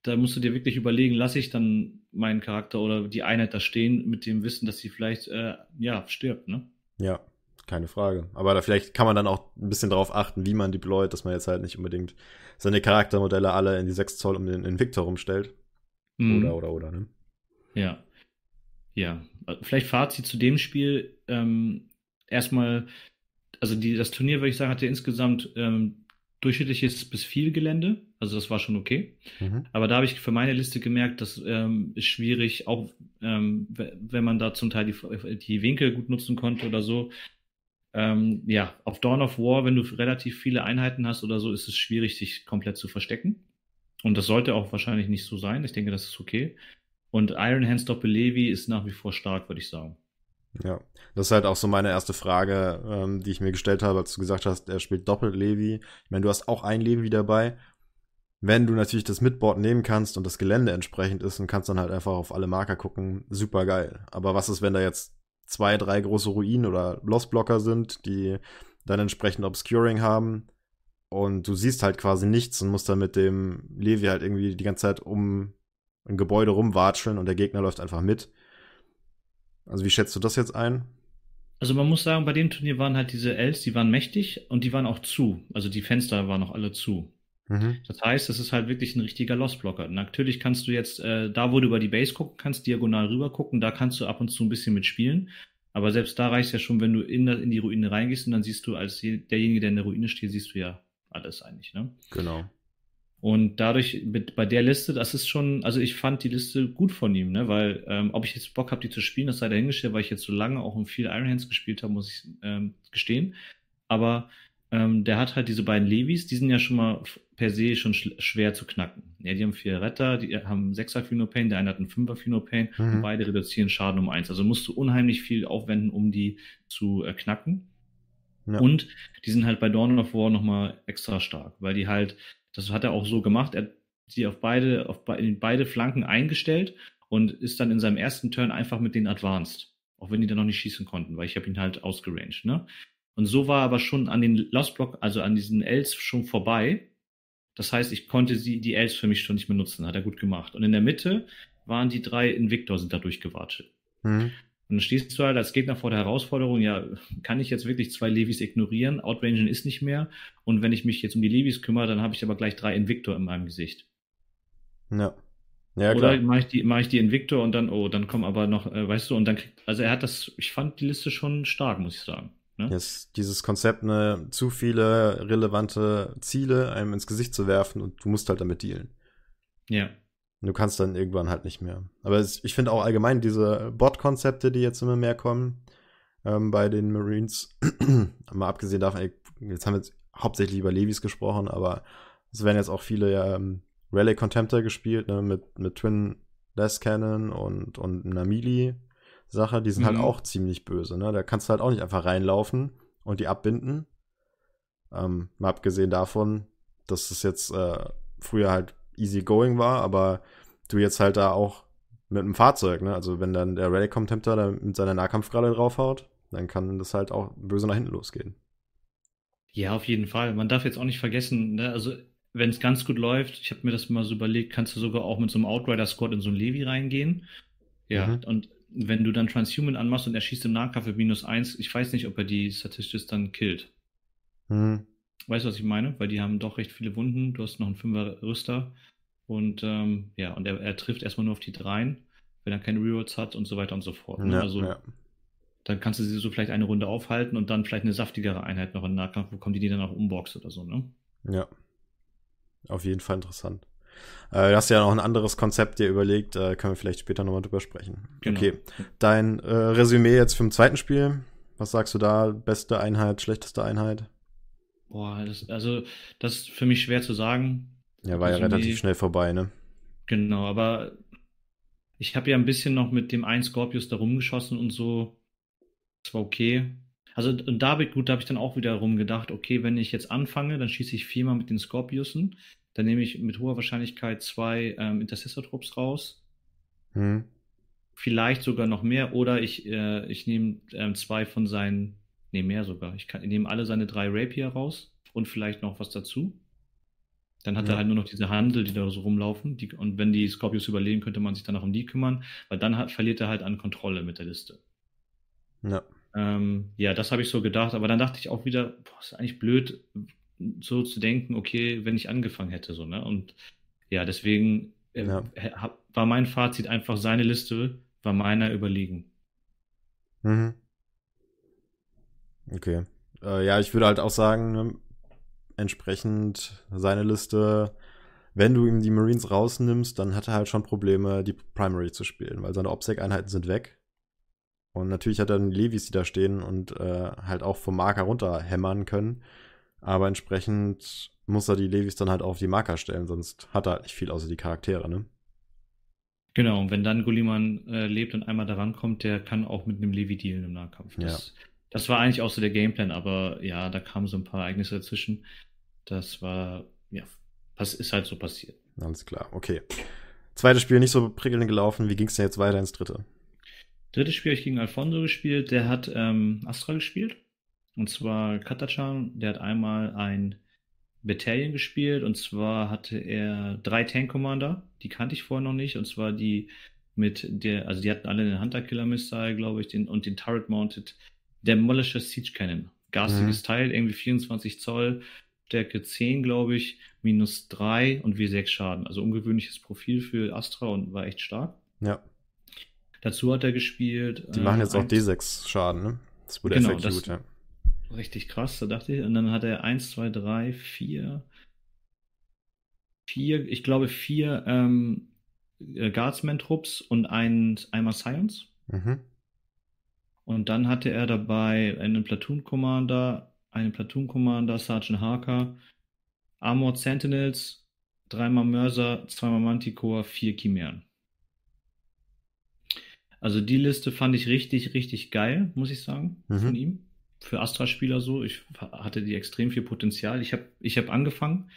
da musst du dir wirklich überlegen, lasse ich dann meinen Charakter oder die Einheit da stehen mit dem Wissen, dass sie vielleicht, äh, ja, stirbt, ne? Ja, keine Frage. Aber da vielleicht kann man dann auch ein bisschen darauf achten, wie man deployt, dass man jetzt halt nicht unbedingt seine Charaktermodelle alle in die 6 Zoll um den Invictor rumstellt. Mhm. Oder, oder, oder, ne? Ja. Ja. Vielleicht Fazit zu dem Spiel. Ähm, erstmal, also die, das Turnier, würde ich sagen, hatte insgesamt ähm, durchschnittliches bis viel Gelände. Also das war schon okay. Mhm. Aber da habe ich für meine Liste gemerkt, das ähm, ist schwierig, auch ähm, wenn man da zum Teil die, die Winkel gut nutzen konnte oder so, ähm, ja, auf Dawn of War, wenn du relativ viele Einheiten hast oder so, ist es schwierig, sich komplett zu verstecken. Und das sollte auch wahrscheinlich nicht so sein. Ich denke, das ist okay. Und Iron Hands Doppel Levi ist nach wie vor stark, würde ich sagen. Ja, das ist halt auch so meine erste Frage, ähm, die ich mir gestellt habe, als du gesagt hast, er spielt doppelt Levi. Ich meine, du hast auch ein Levi dabei. Wenn du natürlich das Midboard nehmen kannst und das Gelände entsprechend ist und kannst dann halt einfach auf alle Marker gucken, super geil. Aber was ist, wenn da jetzt zwei, drei große Ruinen oder Lost-Blocker sind, die dann entsprechend Obscuring haben. Und du siehst halt quasi nichts und musst dann mit dem Levi halt irgendwie die ganze Zeit um ein Gebäude rumwatscheln und der Gegner läuft einfach mit. Also wie schätzt du das jetzt ein? Also man muss sagen, bei dem Turnier waren halt diese Els, die waren mächtig und die waren auch zu. Also die Fenster waren auch alle zu. Mhm. Das heißt, es ist halt wirklich ein richtiger Lost-Blocker. Natürlich kannst du jetzt, äh, da wo du über die Base gucken kannst, diagonal rüber gucken, da kannst du ab und zu ein bisschen mitspielen. Aber selbst da reicht es ja schon, wenn du in, in die Ruine reingehst und dann siehst du als derjenige, der in der Ruine steht, siehst du ja alles eigentlich, ne? Genau. Und dadurch, mit, bei der Liste, das ist schon, also ich fand die Liste gut von ihm, ne? Weil, ähm, ob ich jetzt Bock habe, die zu spielen, das sei dahingestellt, weil ich jetzt so lange auch in viel Iron Hands gespielt habe, muss ich ähm, gestehen. Aber ähm, der hat halt diese beiden Levis, die sind ja schon mal per se schon schwer zu knacken. Ja, die haben vier Retter, die haben sechser Pain, der eine hat einen fünfer Pain mhm. und beide reduzieren Schaden um eins. Also musst du unheimlich viel aufwenden, um die zu äh, knacken. Ja. Und die sind halt bei Dawn of War nochmal extra stark, weil die halt, das hat er auch so gemacht, er hat die auf beide, auf be beide Flanken eingestellt und ist dann in seinem ersten Turn einfach mit denen advanced. Auch wenn die dann noch nicht schießen konnten, weil ich habe ihn halt ausgeranged, ne? Und so war aber schon an den Lost Block, also an diesen Els schon vorbei. Das heißt, ich konnte sie, die Els für mich schon nicht mehr nutzen. Hat er gut gemacht. Und in der Mitte waren die drei Invictor sind da durchgewatscht. Mhm. Und dann stehst du halt als Gegner vor der Herausforderung, ja, kann ich jetzt wirklich zwei Levis ignorieren? Outrangen ist nicht mehr. Und wenn ich mich jetzt um die Levis kümmere, dann habe ich aber gleich drei Invictor in meinem Gesicht. Ja. Ja, klar. Oder mache ich die, mache ich die Invictor und dann, oh, dann kommen aber noch, äh, weißt du, und dann kriegt, also er hat das, ich fand die Liste schon stark, muss ich sagen. Ne? Yes, dieses Konzept, ne, zu viele relevante Ziele einem ins Gesicht zu werfen und du musst halt damit dealen. Ja. Du kannst dann irgendwann halt nicht mehr. Aber es, ich finde auch allgemein diese Bot-Konzepte, die jetzt immer mehr kommen ähm, bei den Marines, mal abgesehen davon, ey, jetzt haben wir jetzt hauptsächlich über Levis gesprochen, aber es werden jetzt auch viele ähm, Rally Contemptor gespielt, ne, mit, mit Twin Less Cannon und, und einer Melee-Sache, die sind halt Mhm. auch ziemlich böse, ne? Da kannst du halt auch nicht einfach reinlaufen und die abbinden. Ähm, mal abgesehen davon, dass es jetzt äh, früher halt easy going war, aber du jetzt halt da auch mit einem Fahrzeug, ne? Also wenn dann der Rally Contemptor da mit seiner Nahkampfgrade draufhaut, dann kann das halt auch böse nach hinten losgehen. Ja, auf jeden Fall. Man darf jetzt auch nicht vergessen, ne? also wenn es ganz gut läuft, ich habe mir das mal so überlegt, kannst du sogar auch mit so einem Outrider-Squad in so einen Levi reingehen. Ja, Mhm. und wenn du dann Transhuman anmachst und er schießt im Nahkampf mit minus eins, ich weiß nicht, ob er die Statistics dann killt. Hm. Weißt du, was ich meine? Weil die haben doch recht viele Wunden. Du hast noch einen Fünfer Rüster. Und ähm, ja, und er, er trifft erstmal nur auf die Dreien, wenn er keine Rerolls hat und so weiter und so fort. Ne? Ja, also ja. dann kannst du sie so vielleicht eine Runde aufhalten und dann vielleicht eine saftigere Einheit noch im Nahkampf bekommen, die die dann auch umboxt oder so, ne? Ja. Auf jeden Fall interessant. Äh, du hast ja noch ein anderes Konzept dir überlegt, äh, können wir vielleicht später nochmal drüber sprechen. Genau. Okay. Dein äh, Resümee jetzt den zweiten Spiel. Was sagst du da? Beste Einheit, schlechteste Einheit? Boah, das, also das ist für mich schwer zu sagen. Ja, war ja Resümee- relativ schnell vorbei, ne? Genau, aber ich habe ja ein bisschen noch mit dem einen Scorpius da rumgeschossen und so. Das war okay. Also und da hab ich, gut, da habe ich dann auch wieder rumgedacht, okay, wenn ich jetzt anfange, dann schieße ich viermal mit den Scorpiusen. Dann nehme ich mit hoher Wahrscheinlichkeit zwei ähm, Intercessor-Trupps raus. Hm. Vielleicht sogar noch mehr. Oder ich, äh, ich nehme ähm, zwei von seinen, nee, mehr sogar. Ich, kann, ich nehme alle seine drei Rapier raus und vielleicht noch was dazu. Dann hat Ja. er halt nur noch diese Handel, die da so rumlaufen. Die, und wenn die Scorpius überleben, könnte man sich dann auch um die kümmern, weil dann hat, verliert er halt an Kontrolle mit der Liste. Ja. Ähm, ja, das habe ich so gedacht, aber dann dachte ich auch wieder, boah, ist eigentlich blöd, so zu denken, okay, wenn ich angefangen hätte, so, ne? Und ja, deswegen äh, Ja. hab, war mein Fazit einfach, seine Liste war meiner überlegen. Mhm. Okay. Äh, ja, ich würde halt auch sagen, ne, entsprechend seine Liste, wenn du ihm die Marines rausnimmst, dann hat er halt schon Probleme, die Primary zu spielen, weil seine OPSEC-Einheiten sind weg. Und natürlich hat er dann Levis, die da stehen und äh, halt auch vom Marker runterhämmern können. Aber entsprechend muss er die Levis dann halt auf die Marker stellen, sonst hat er halt nicht viel außer die Charaktere, ne? Genau, und wenn dann Gulliman äh, lebt und einmal daran kommt, der kann auch mit einem Levi dealen im Nahkampf. Das, das war eigentlich auch so der Gameplan, aber ja, da kamen so ein paar Ereignisse dazwischen. Das war, ja, das ist halt so passiert. Alles klar, okay. Zweites Spiel nicht so prickelnd gelaufen. Wie ging es denn jetzt weiter ins dritte? Drittes Spiel habe ich gegen Alfonso gespielt, der hat ähm, Astra gespielt. Und zwar Katachan, der hat einmal ein Battalion gespielt und zwar hatte er drei Tank Commander, die kannte ich vorher noch nicht, und zwar die mit der, also die hatten alle den Hunter Killer Missile, glaube ich, den, und den Turret Mounted Demolisher Siege Cannon. Garstiges Teil, irgendwie 24 Zoll, Stärke 10, glaube ich, minus 3 und W6 Schaden. Also ungewöhnliches Profil für Astra und war echt stark. Ja, Dazu hat er gespielt. die äh, machen jetzt auch eins- D6 Schaden, ne? Das wurde Genau, FAQ'd, das- ja. Richtig krass, da dachte ich. Und dann hat er 1, 2, 3, 4, 4, ich glaube vier ähm, äh, Guardsman-Trupps und ein, einmal Science. Mhm. Und dann hatte er dabei einen Platoon Commander, einen Platoon Commander, Sergeant Harker, Armored Sentinels, dreimal Mörser, zweimal Manticore, vier Chimären. Also die Liste fand ich richtig, richtig geil, muss ich sagen, Mhm. von ihm. Für Astra-Spieler so. Ich hatte die extrem viel Potenzial. Ich habe ich hab angefangen,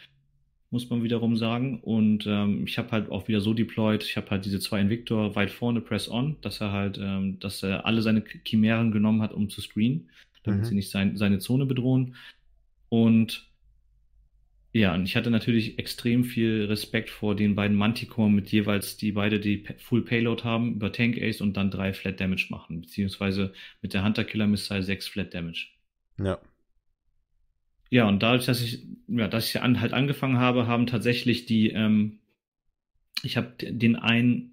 muss man wiederum sagen. Und ähm, ich habe halt auch wieder so deployed. Ich habe halt diese zwei Invictor weit vorne, Press On, dass er halt, ähm, dass er alle seine Chimären genommen hat, um zu screenen, damit Mhm. sie nicht sein, seine Zone bedrohen. Und ja, und ich hatte natürlich extrem viel Respekt vor den beiden Manticore mit jeweils, die beide die Full Payload haben, über Tank Ace und dann drei Flat Damage machen, beziehungsweise mit der Hunter Killer Missile sechs Flat Damage. Ja. Ja, und dadurch, dass ich, ja, dass ich an, halt angefangen habe, haben tatsächlich die, ähm, ich habe den einen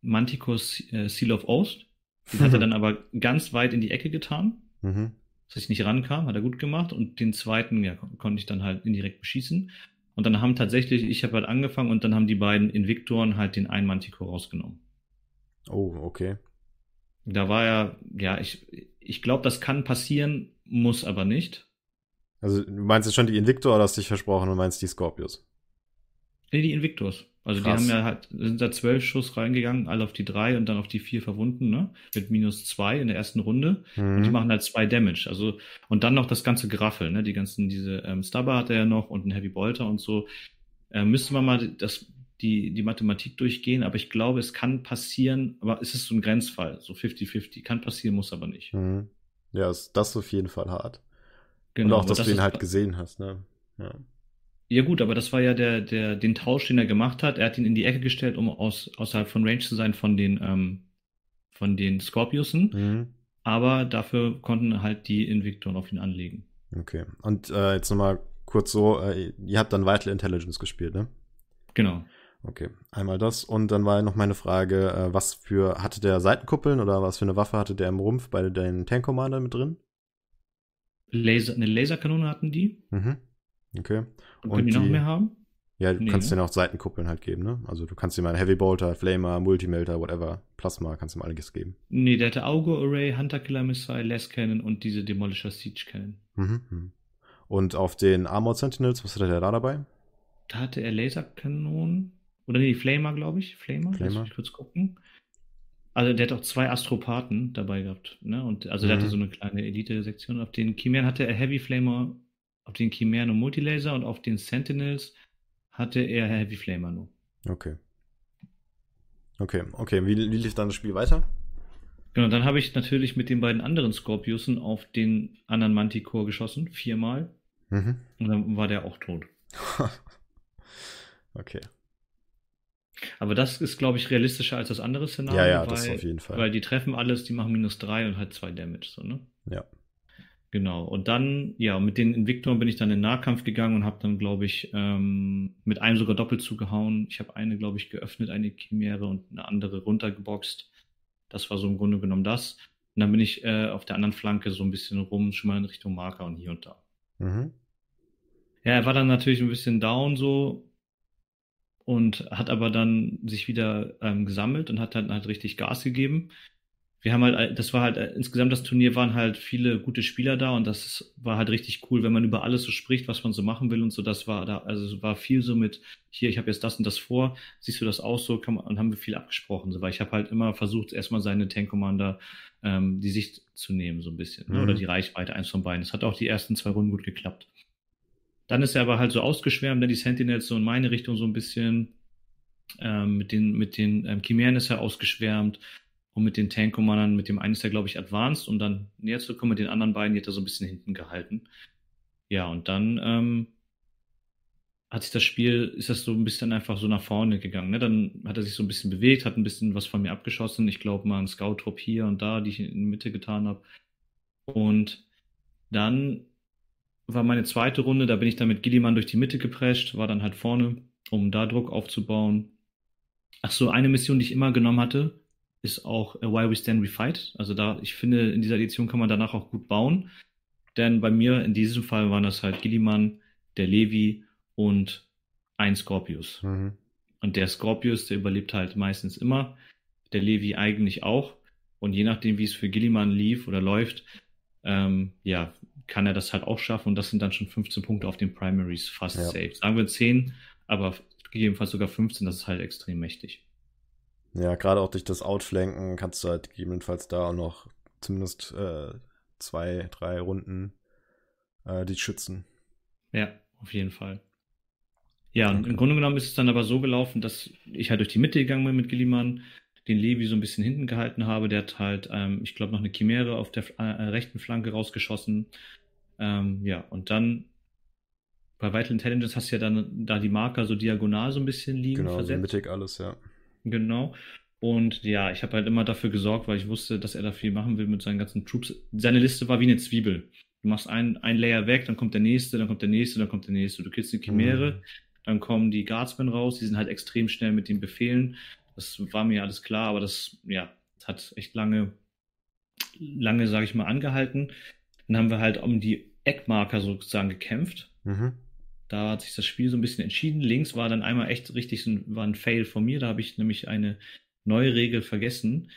Manticore äh, Seal of Oath, den hat er dann aber ganz weit in die Ecke getan. Mhm. Dass ich nicht rankam, hat er gut gemacht. Und den zweiten, ja, konnte ich dann halt indirekt beschießen. Und dann haben tatsächlich, ich habe halt angefangen und dann haben die beiden Invictoren halt den einen Manticore rausgenommen. Oh, okay. Da war ja, ja, ich, ich glaube, das kann passieren, muss aber nicht. Also, du meinst jetzt schon die Invictor oder hast du dich versprochen und meinst die Scorpius? Nee, die Invictors. Also Krass. die haben ja halt, sind da zwölf Schuss reingegangen, alle auf die drei und dann auf die vier verwunden, ne? Mit minus zwei in der ersten Runde. Mhm. Und die machen halt zwei Damage. Also, und dann noch das ganze Geraffel, ne? Die ganzen, diese ähm, Stubber hat er ja noch und ein Heavy Bolter und so. Äh, müsste man mal das, die, die Mathematik durchgehen, aber ich glaube, es kann passieren, aber es ist so ein Grenzfall, so 50-50. Kann passieren, muss aber nicht. Mhm. Ja, ist das auf jeden Fall hart. Genau, und auch, dass das du ihn halt gesehen hast, ne? Ja. Ja gut, aber das war ja der, der, den Tausch, den er gemacht hat. Er hat ihn in die Ecke gestellt, um aus, außerhalb von Range zu sein von den, ähm, von den Scorpiusen. Mhm. Aber dafür konnten halt die Invictoren auf ihn anlegen. Okay. Und äh, jetzt nochmal kurz so, äh, ihr habt dann Vital Intelligence gespielt, ne? Genau. Okay, einmal das. Und dann war noch meine Frage, äh, was für, hatte der Seitenkuppeln oder was für eine Waffe hatte der im Rumpf bei den Tank Commander mit drin? Laser, eine Laserkanone hatten die. Mhm. Okay. Und, können die, die noch mehr haben? Ja, du nee, kannst ne? denen auch Seitenkuppeln halt geben, ne? Also du kannst dir mal einen Heavy Bolter, Flamer, Multimelter, whatever, Plasma, kannst du mal alles geben. Nee, der hatte Auge Array, Hunter Killer Missile, Less Cannon und diese Demolisher Siege Cannon. Mhm, mhm. Und auf den Armored Sentinels, was hatte der da dabei? Da hatte er Laserkanonen. Oder nee, Flamer, glaube ich. Flamer, Flamer. Lass mich kurz gucken. Also der hat auch zwei Astropathen dabei gehabt, ne? Und also mhm. der hatte mhm. so eine kleine Elite-Sektion. Auf den Chimären hatte er Heavy Flamer auf den Chimären und Multilaser und auf den Sentinels hatte er Heavy Flamer nur. Okay. Okay, okay. Wie, wie lief dann das Spiel weiter? Genau, dann habe ich natürlich mit den beiden anderen Scorpiusen auf den anderen Manticore geschossen, viermal. Mhm. Und dann war der auch tot. okay. Aber das ist, glaube ich, realistischer als das andere Szenario. Ja, ja, weil, das auf jeden Fall. Weil die treffen alles, die machen minus drei und halt zwei Damage, so, ne? Ja. Genau. Und dann, ja, mit den Invictoren bin ich dann in den Nahkampf gegangen und habe dann, glaube ich, ähm, mit einem sogar doppelt zugehauen. Ich habe eine, glaube ich, geöffnet, eine Chimäre und eine andere runtergeboxt. Das war so im Grunde genommen das. Und dann bin ich äh, auf der anderen Flanke so ein bisschen rum, schon mal in Richtung Marker und hier und da. Mhm. Ja, er war dann natürlich ein bisschen down so und hat aber dann sich wieder ähm, gesammelt und hat dann halt richtig Gas gegeben wir haben halt, das war halt, insgesamt das Turnier waren halt viele gute Spieler da und das war halt richtig cool, wenn man über alles so spricht, was man so machen will und so. Das war da, also war viel so mit, hier, ich habe jetzt das und das vor, siehst du das auch so, kann man, und haben wir viel abgesprochen, so, weil ich habe halt immer versucht, erstmal seine Tank Commander ähm, die Sicht zu nehmen, so ein bisschen, mhm. ne, oder mhm. die Reichweite, eins von beiden. Das hat auch die ersten zwei Runden gut geklappt. Dann ist er aber halt so ausgeschwärmt, dann ne, die Sentinels so in meine Richtung so ein bisschen. Ähm, mit den, mit den ähm, Chimären ist er ausgeschwärmt. Und mit den Tank-Commandern, mit dem einen ist er, glaube ich, advanced, um dann näher zu kommen. Mit den anderen beiden die hat er so ein bisschen hinten gehalten. Ja, und dann ähm, hat sich das Spiel, ist das so ein bisschen einfach so nach vorne gegangen. Ne? Dann hat er sich so ein bisschen bewegt, hat ein bisschen was von mir abgeschossen. Ich glaube mal einen Scout-Drop hier und da, die ich in die Mitte getan habe. Und dann war meine zweite Runde, da bin ich dann mit Gilliman durch die Mitte geprescht, war dann halt vorne, um da Druck aufzubauen. Ach so, eine Mission, die ich immer genommen hatte, ist auch Why We Stand We Fight. Also da, ich finde, in dieser Edition kann man danach auch gut bauen. Denn bei mir in diesem Fall waren das halt Gilliman, der Levi und ein Scorpius. Mhm. Und der Scorpius, der überlebt halt meistens immer. Der Levi eigentlich auch. Und je nachdem, wie es für Gilliman lief oder läuft, ähm, ja, kann er das halt auch schaffen. Und das sind dann schon 15 Punkte auf den Primaries fast ja. safe. Sagen wir 10, aber gegebenenfalls sogar 15, das ist halt extrem mächtig. Ja, gerade auch durch das Outflanken kannst du halt gegebenenfalls da auch noch zumindest äh, zwei, drei Runden äh, die schützen. Ja, auf jeden Fall. Ja, und im Grunde genommen ist es dann aber so gelaufen, dass ich halt durch die Mitte gegangen bin mit Gilliman, den Levi so ein bisschen hinten gehalten habe. Der hat halt, ähm, ich glaube, noch eine Chimäre auf der äh, rechten Flanke rausgeschossen. Ähm, ja, und dann bei Vital Intelligence hast du ja dann da die Marker so diagonal so ein bisschen liegen. Genau, versetzt. mittig alles, ja. Genau. Und ja, ich habe halt immer dafür gesorgt, weil ich wusste, dass er da viel machen will mit seinen ganzen Troops. Seine Liste war wie eine Zwiebel. Du machst ein, ein Layer weg, dann kommt der nächste, dann kommt der nächste, dann kommt der nächste. Du killst die Chimäre, mhm. dann kommen die Guardsmen raus, die sind halt extrem schnell mit den Befehlen. Das war mir alles klar, aber das, ja, hat echt lange, lange, sage ich mal, angehalten. Dann haben wir halt um die Eckmarker sozusagen gekämpft. Mhm. Da hat sich das Spiel so ein bisschen entschieden. Links war dann einmal echt richtig so ein, war ein Fail von mir. Da habe ich nämlich eine neue Regel vergessen,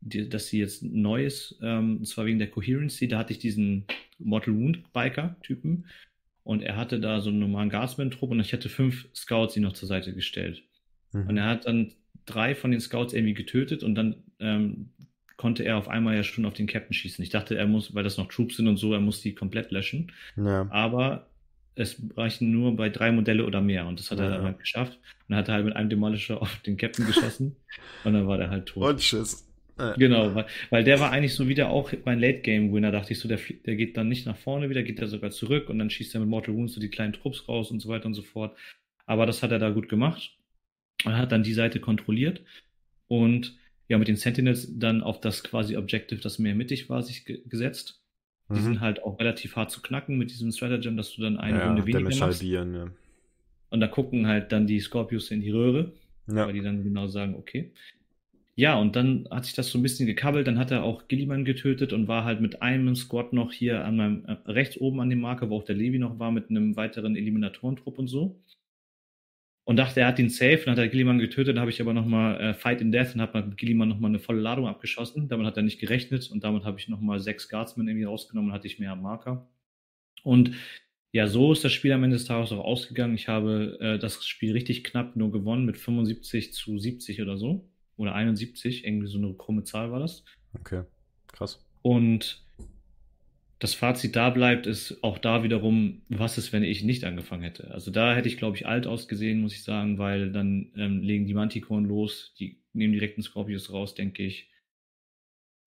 die, dass sie jetzt neu ist. Ähm, und zwar wegen der Coherency. Da hatte ich diesen Mortal Wound Biker-Typen. Und er hatte da so einen normalen Guardsman-Trupp und ich hatte fünf Scouts ihn noch zur Seite gestellt. Mhm. Und er hat dann drei von den Scouts irgendwie getötet und dann ähm, konnte er auf einmal ja schon auf den Captain schießen. Ich dachte, er muss, weil das noch Troops sind und so, er muss die komplett löschen. Ja. Aber es reichen nur bei drei Modelle oder mehr. Und das hat er Ja. dann halt geschafft. Und er hat halt mit einem Demolisher auf den Captain geschossen. und dann war der halt tot. Und tschüss. Äh, Genau, weil, weil der war eigentlich so wieder auch mein Late-Game-Winner, dachte ich so, der, der geht dann nicht nach vorne wieder, geht er sogar zurück und dann schießt er mit Mortal Wounds so die kleinen Trupps raus und so weiter und so fort. Aber das hat er da gut gemacht. Er hat dann die Seite kontrolliert und ja, mit den Sentinels dann auf das quasi Objective, das mehr mittig war, sich ge gesetzt. Die Mhm. sind halt auch relativ hart zu knacken mit diesem Stratagem, dass du dann eine ja, Runde weniger machst. halbieren, ja. Und da gucken halt dann die Scorpius in die Röhre Ja. weil die dann genau sagen, okay. Ja, und dann hat sich das so ein bisschen gekabbelt, dann hat er auch Gilliman getötet und war halt mit einem Squad noch hier an meinem, äh, rechts oben an dem Marker, wo auch der Levi noch war, mit einem weiteren Eliminatorentrupp und so. Und dachte, er hat ihn safe, dann hat er Gilliman getötet, dann habe ich aber nochmal äh, Fight in Death und habe mit Gilliman nochmal eine volle Ladung abgeschossen. Damit hat er nicht gerechnet und damit habe ich nochmal sechs Guardsmen irgendwie rausgenommen und hatte ich mehr am Marker. Und ja, so ist das Spiel am Ende des Tages auch ausgegangen. Ich habe äh, das Spiel richtig knapp nur gewonnen mit 75 zu 70 oder so. Oder 71, irgendwie so eine krumme Zahl war das. Okay. Krass. Und das Fazit da bleibt, ist auch da wiederum, was ist, wenn ich nicht angefangen hätte. Also da hätte ich, glaube ich, alt ausgesehen, muss ich sagen, weil dann ähm, legen die Manticoren los, die nehmen direkt einen Scorpius raus, denke ich.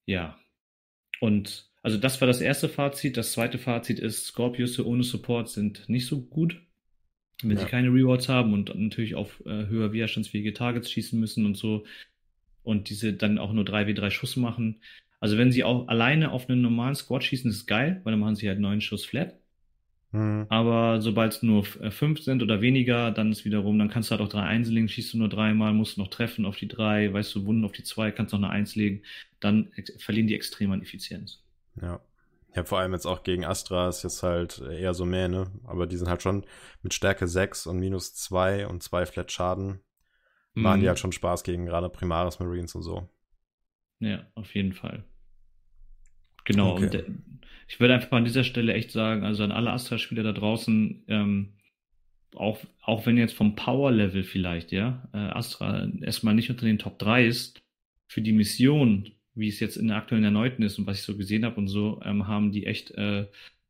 Ja. Und also das war das erste Fazit. Das zweite Fazit ist, Scorpius ohne Support sind nicht so gut. Wenn Ja. sie keine Rewards haben und natürlich auf äh, höher widerstandsfähige Targets schießen müssen und so und diese dann auch nur 3w3 Schuss machen. Also wenn sie auch alleine auf einen normalen Squad schießen, ist es geil, weil dann machen sie halt neun Schuss flat. Mhm. Aber sobald es nur äh, fünf sind oder weniger, dann ist wiederum, dann kannst du halt auch drei Einzellinge, schießt du nur dreimal, musst noch treffen auf die drei, weißt du, Wunden auf die zwei, kannst noch eine Eins legen, dann verlieren die extrem an Effizienz. Ja. Ja, vor allem jetzt auch gegen Astra ist jetzt halt eher so mehr, ne? Aber die sind halt schon mit Stärke 6 und minus 2 und 2 Flat Schaden. Machen die Mhm. halt schon Spaß gegen gerade Primaris Marines und so. Ja, auf jeden Fall. Genau, Okay. und äh, ich würde einfach an dieser Stelle echt sagen, also an alle Astra-Spieler da draußen, ähm, auch, auch wenn jetzt vom Power-Level vielleicht, ja, äh, Astra erstmal nicht unter den Top 3 ist, für die Mission, wie es jetzt in der aktuellen Erneuten ist und was ich so gesehen habe und so, ähm, haben die echt äh,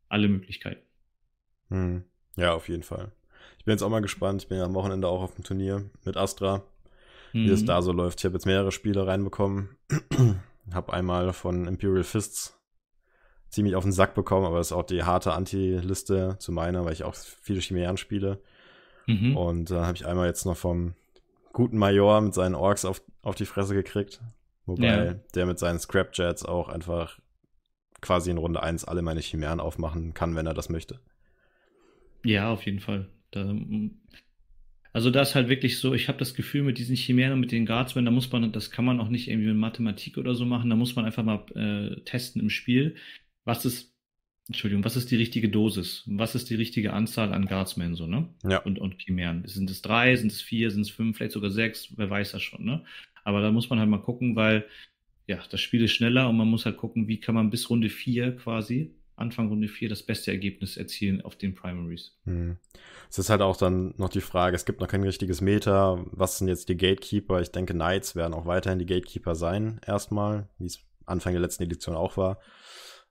alle Möglichkeiten. Hm. Ja, auf jeden Fall. Ich bin jetzt auch mal gespannt. Ich bin ja am Wochenende auch auf dem Turnier mit Astra, wie es Mhm. da so läuft. Ich habe jetzt mehrere Spiele reinbekommen. habe einmal von Imperial Fists ziemlich auf den Sack bekommen, aber das ist auch die harte Anti-Liste zu meiner, weil ich auch viele Chimären spiele. Mhm. Und da habe ich einmal jetzt noch vom guten Major mit seinen Orks auf, auf die Fresse gekriegt. Wobei Ja. der mit seinen Scrapjets auch einfach quasi in Runde 1 alle meine Chimären aufmachen kann, wenn er das möchte. Ja, auf jeden Fall. Da, mm, also da ist halt wirklich so, ich habe das Gefühl mit diesen Chimären und mit den Guardsmen, da muss man, das kann man auch nicht irgendwie mit Mathematik oder so machen, da muss man einfach mal äh, testen im Spiel, was ist, Entschuldigung, was ist die richtige Dosis? Was ist die richtige Anzahl an Guardsmen so, ne? Ja. Und, und Chimären. Sind es drei, sind es vier, sind es fünf, vielleicht sogar sechs, wer weiß das schon, ne? Aber da muss man halt mal gucken, weil ja, das Spiel ist schneller und man muss halt gucken, wie kann man bis Runde vier quasi, Anfang Runde vier, das beste Ergebnis erzielen auf den Primaries. Hm. Es ist halt auch dann noch die Frage, es gibt noch kein richtiges Meta. Was sind jetzt die Gatekeeper? Ich denke, Knights werden auch weiterhin die Gatekeeper sein, erstmal, wie es Anfang der letzten Edition auch war.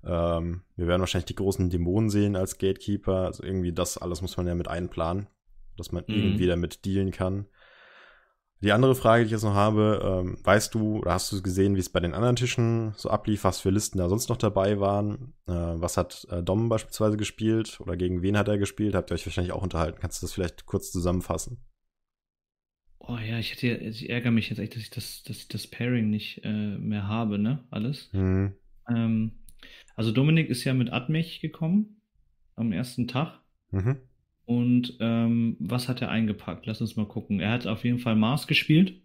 Ähm, wir werden wahrscheinlich die großen Dämonen sehen als Gatekeeper. Also irgendwie das alles muss man ja mit einplanen, dass man Mhm. irgendwie damit dealen kann. Die andere Frage, die ich jetzt noch habe, ähm, weißt du oder hast du gesehen, wie es bei den anderen Tischen so ablief, was für Listen da sonst noch dabei waren? Äh, was hat äh, Dom beispielsweise gespielt oder gegen wen hat er gespielt? Habt ihr euch wahrscheinlich auch unterhalten? Kannst du das vielleicht kurz zusammenfassen? Oh ja, ich hätte, ich ärgere mich jetzt echt, dass ich das, dass ich das Pairing nicht äh, mehr habe, ne? Alles. Hm. Ähm, also Dominik ist ja mit Admech gekommen am ersten Tag. Mhm. Und ähm, was hat er eingepackt? Lass uns mal gucken. Er hat auf jeden Fall Mars gespielt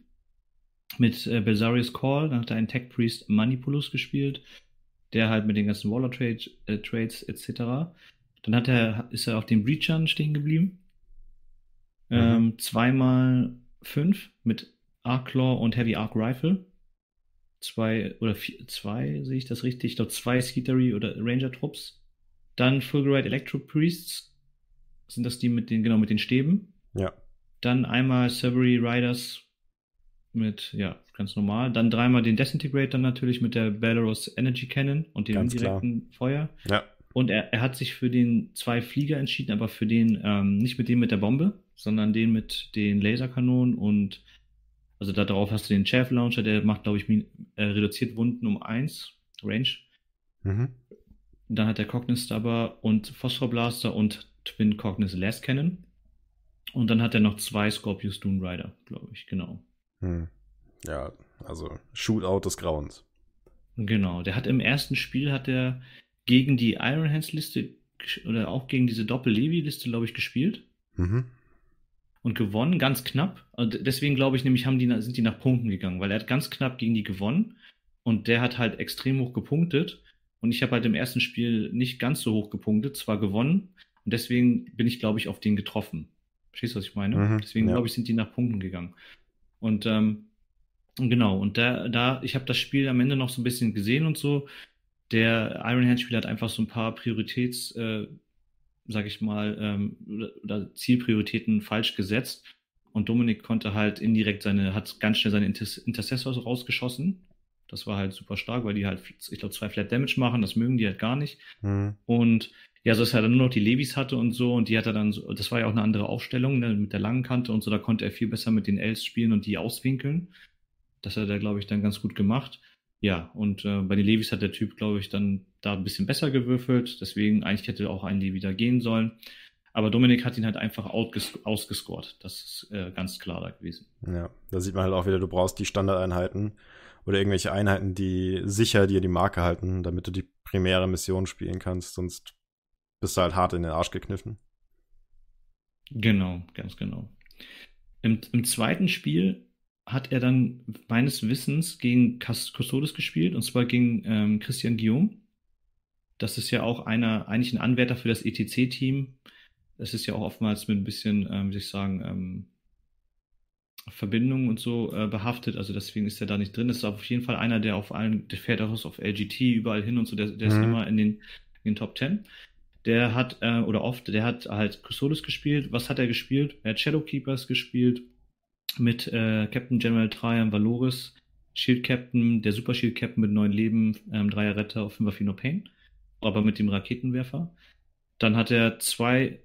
mit äh, Belsarius Call. Dann hat er einen Tech Priest Manipulus gespielt. der halt mit den ganzen Waller-Trades äh, Trades etc. Dann hat er, ist er auf den Breachern stehen geblieben. Mhm. Ähm, zweimal fünf mit Arc Claw und Heavy Arc Rifle. Zwei oder vier, zwei, sehe ich das richtig? Ich glaube, zwei Skittery oder Ranger Trupps. Dann Fulgurite Electro Priests. Sind das die mit den, genau, mit den Stäben? Ja. Dann einmal Severy Riders mit, ja, ganz normal. Dann dreimal den Desintegrator natürlich mit der Belarus Energy Cannon und dem Ganz klar. indirekten Feuer. Ja. Und er, er hat sich für den zwei Flieger entschieden, aber für den, ähm, nicht mit dem mit der Bombe, sondern den mit den Laserkanonen und also da drauf hast du den Chaff Launcher, der macht, glaube ich, äh, reduziert Wunden um 1 Range. Mhm. Dann hat er Cognis Stubber und Phosphor Blaster und Twin Cognis Last Cannon. Und dann hat er noch zwei Scorpius Doom Rider, glaube ich, genau. Hm. Ja, also Shootout des Grauens. Genau, der hat im ersten Spiel hat er gegen die Iron Hands Liste oder auch gegen diese Doppel-Levi-Liste, glaube ich, gespielt Mhm. Und gewonnen, ganz knapp. Und deswegen glaube ich nämlich, haben die, sind die nach Punkten gegangen, weil er hat ganz knapp gegen die gewonnen und der hat halt extrem hoch gepunktet. Und ich habe halt im ersten Spiel nicht ganz so hoch gepunktet, zwar gewonnen, und deswegen bin ich, glaube ich, auf den getroffen. Verstehst du, was ich meine? Mhm, deswegen, ja. glaube ich, sind die nach Punkten gegangen. Und ähm, genau, und da, da, ich habe das Spiel am Ende noch so ein bisschen gesehen und so. Der Iron Hand Spieler hat einfach so ein paar Prioritäts, äh, sag ich mal, ähm, oder, Zielprioritäten falsch gesetzt. Und Dominik konnte halt indirekt seine, hat ganz schnell seine Inter Intercessors rausgeschossen. Das war halt super stark, weil die halt, ich glaube, zwei Flat Damage machen, das mögen die halt gar nicht. Mhm. Und ja, so dass er dann nur noch die Levis hatte und so, und die hat er dann so, das war ja auch eine andere Aufstellung, ne, mit der langen Kante und so, da konnte er viel besser mit den Ls spielen und die auswinkeln. Das hat er, glaube ich, dann ganz gut gemacht. Ja, und äh, bei den Levis hat der Typ, glaube ich, dann da ein bisschen besser gewürfelt, deswegen eigentlich hätte auch ein Levi da gehen sollen. Aber Dominik hat ihn halt einfach ausgescored. Das ist äh, ganz klar da gewesen. Ja, da sieht man halt auch wieder, du brauchst die Standardeinheiten oder irgendwelche Einheiten, die sicher dir die Marke halten, damit du die primäre Mission spielen kannst, sonst bist du halt hart in den Arsch gekniffen. Genau, ganz genau. Im, im zweiten Spiel hat er dann meines Wissens gegen Custodes gespielt, und zwar gegen ähm, Christian Guillaume. Das ist ja auch einer, eigentlich ein Anwärter für das ETC-Team. Das ist ja auch oftmals mit ein bisschen, ähm, wie soll ich sagen, ähm, Verbindungen und so äh, behaftet. Also deswegen ist er da nicht drin. Das ist auf jeden Fall einer, der auf allen, der fährt auch auf LGT überall hin und so. Der, der ist Mhm. immer in den, in den Top 10. Der hat, äh, oder oft, der hat halt Custodes gespielt. Was hat er gespielt? Er hat Shadowkeepers gespielt mit äh, Captain General Trajan Valoris, Shield Captain, der Super Shield Captain mit neun Leben, ähm, Dreier Retter auf 5er Fino Pain, aber mit dem Raketenwerfer. Dann hat er zwei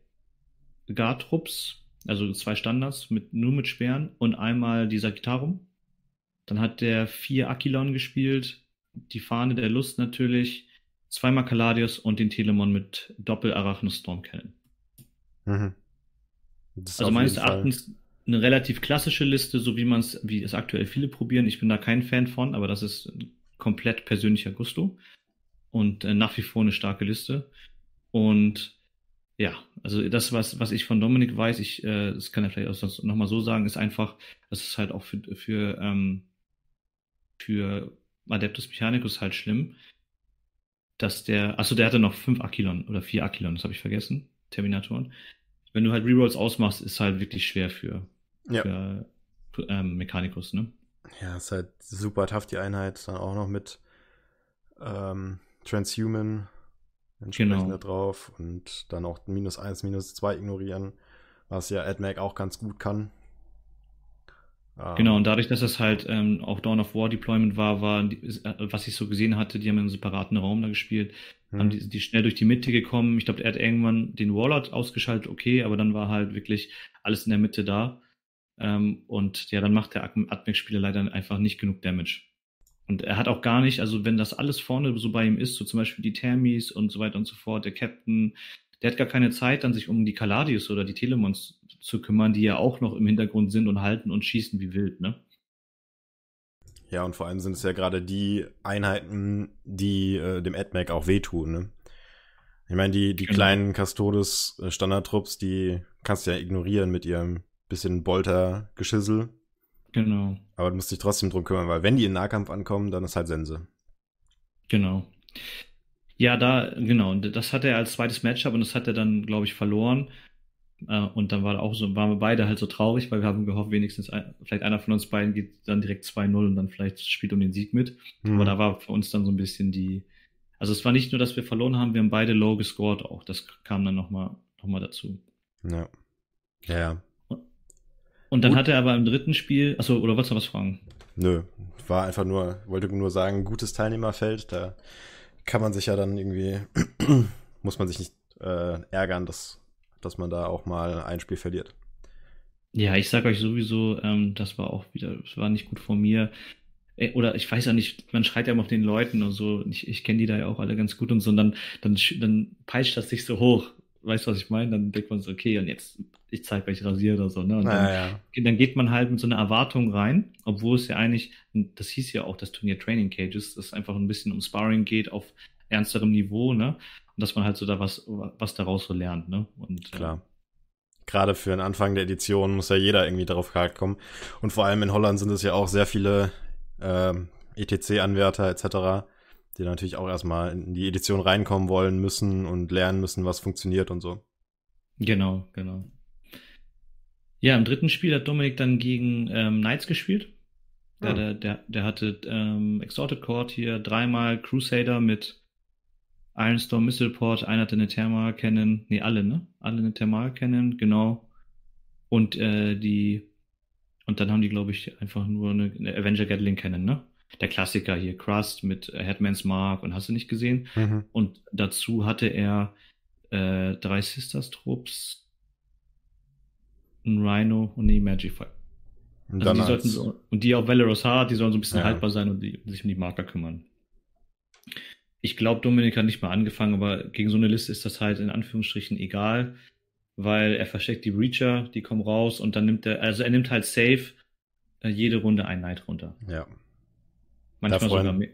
Guard-Trupps, also zwei Standards, mit, nur mit Speeren und einmal die Sagittarum. Dann hat der vier Aquilon gespielt, die Fahne der Lust natürlich, zweimal Caladius und den Telemon mit Doppel-Arachnos Storm Cannon. Mhm. Also meines jeden Fall- Erachtens eine relativ klassische Liste, so wie man es, wie es aktuell viele probieren. Ich bin da kein Fan von, aber das ist komplett persönlicher Gusto und äh, nach wie vor eine starke Liste. Und ja, also das, was, was ich von Dominik weiß, ich, äh, das kann er vielleicht auch sonst nochmal so sagen, ist einfach, das ist halt auch für, für, ähm, für Adeptus Mechanicus halt schlimm, dass der, achso, der hatte noch fünf Aquilon oder vier Aquilon, das habe ich vergessen, Terminatoren. Wenn du halt Rerolls ausmachst, ist halt wirklich schwer für, Ja. für ähm, Mechanicus, ne? Ja, ist halt super tough, die Einheit. Dann auch noch mit ähm, Transhuman entsprechend Genau. da drauf und dann auch minus eins, minus zwei ignorieren, was ja AdMac auch ganz gut kann. Ähm, Genau, und dadurch, dass das halt ähm, auch Dawn of War Deployment war, war, die, äh, was ich so gesehen hatte, die haben einen separaten Raum da gespielt, hm, haben die, die schnell durch die Mitte gekommen. Ich glaube, er hat irgendwann den Warlord ausgeschaltet, okay, aber dann war halt wirklich alles in der Mitte da. Ähm, und ja, dann macht der Admec-Spieler leider einfach nicht genug Damage. Und er hat auch gar nicht, also wenn das alles vorne so bei ihm ist, so zum Beispiel die Thermis und so weiter und so fort, der Captain, der hat gar keine Zeit, dann sich um die Caladius oder die Telemons zu kümmern, die ja auch noch im Hintergrund sind und halten und schießen wie wild, ne? Ja, und vor allem sind es ja gerade die Einheiten, die äh, dem AdMac auch wehtun, ne? Ich meine, die, die Genau. kleinen Custodes äh, die kannst du ja ignorieren mit ihrem bisschen Bolter-Geschissel. Genau. Aber du musst dich trotzdem drum kümmern, weil wenn die in Nahkampf ankommen, dann ist halt Sense. Genau. Ja, da, genau. Das hat er als zweites Matchup und das hat er dann, glaube ich, verloren. Äh, und dann war auch so, waren wir beide halt so traurig, weil wir haben gehofft, wenigstens ein, vielleicht einer von uns beiden geht dann direkt 2-0 und dann vielleicht spielt um den Sieg mit. Mhm. Aber da war für uns dann so ein bisschen die, also es war nicht nur, dass wir verloren haben, wir haben beide low gescored auch. Das kam dann nochmal noch mal dazu. Ja. Ja. Und dann Gut. hat er aber im dritten Spiel, achso, oder wolltest du was fragen? Nö, war einfach nur, wollte nur sagen, gutes Teilnehmerfeld, da kann man sich ja dann irgendwie, muss man sich nicht äh, ärgern, dass, dass man da auch mal ein Spiel verliert. Ja, ich sag euch sowieso, ähm, das war auch wieder, das war nicht gut von mir. Äh, oder ich weiß ja nicht, man schreit ja immer auf den Leuten und so, ich, ich kenne die da ja auch alle ganz gut und so, und dann, dann, dann peitscht das sich so hoch. Weißt du, was ich meine? Dann denkt man so, okay, und jetzt, ich zeig euch rasiert oder so, ne? Und dann, ja. dann geht man halt mit so einer Erwartung rein, obwohl es ja eigentlich, das hieß ja auch das Turnier Training Cages, das einfach ein bisschen um Sparring geht auf ernsterem Niveau, ne? Und dass man halt so da was, was daraus so lernt, ne? Und, äh, Klar. Äh, Gerade für den Anfang der Edition muss ja jeder irgendwie darauf kommen. Und vor allem in Holland sind es ja auch sehr viele äh, ETC-Anwärter etc., die natürlich auch erstmal in die Edition reinkommen wollen müssen und lernen müssen, was funktioniert und so. Genau, genau. Ja, im dritten Spiel hat Dominik dann gegen ähm, Knights gespielt. Ja, ah. der, der, der hatte ähm, Exalted Court hier dreimal Crusader mit Ironstorm Missile Port, einer hatte eine Thermal Cannon, nee, alle, ne? Alle eine Thermal Cannon, genau. Und äh, die und dann haben die, glaube ich, einfach nur eine, eine Avenger Gatling Cannon, ne? Der Klassiker hier, Crust mit Headman's Mark und hast du nicht gesehen? Mhm. Und dazu hatte er äh, drei Sisters Trupps, ein Rhino und eine Magify. Und, also die sollten so, und die auf Valorous Heart, die sollen so ein bisschen ja. haltbar sein und die, sich um die Marker kümmern. Ich glaube, Dominik hat nicht mal angefangen, aber gegen so eine Liste ist das halt in Anführungsstrichen egal weil er versteckt die Breacher, die kommen raus und dann nimmt er, also er nimmt halt safe äh, jede Runde ein Knight runter. Ja. Manchmal da freuen, sogar mehr.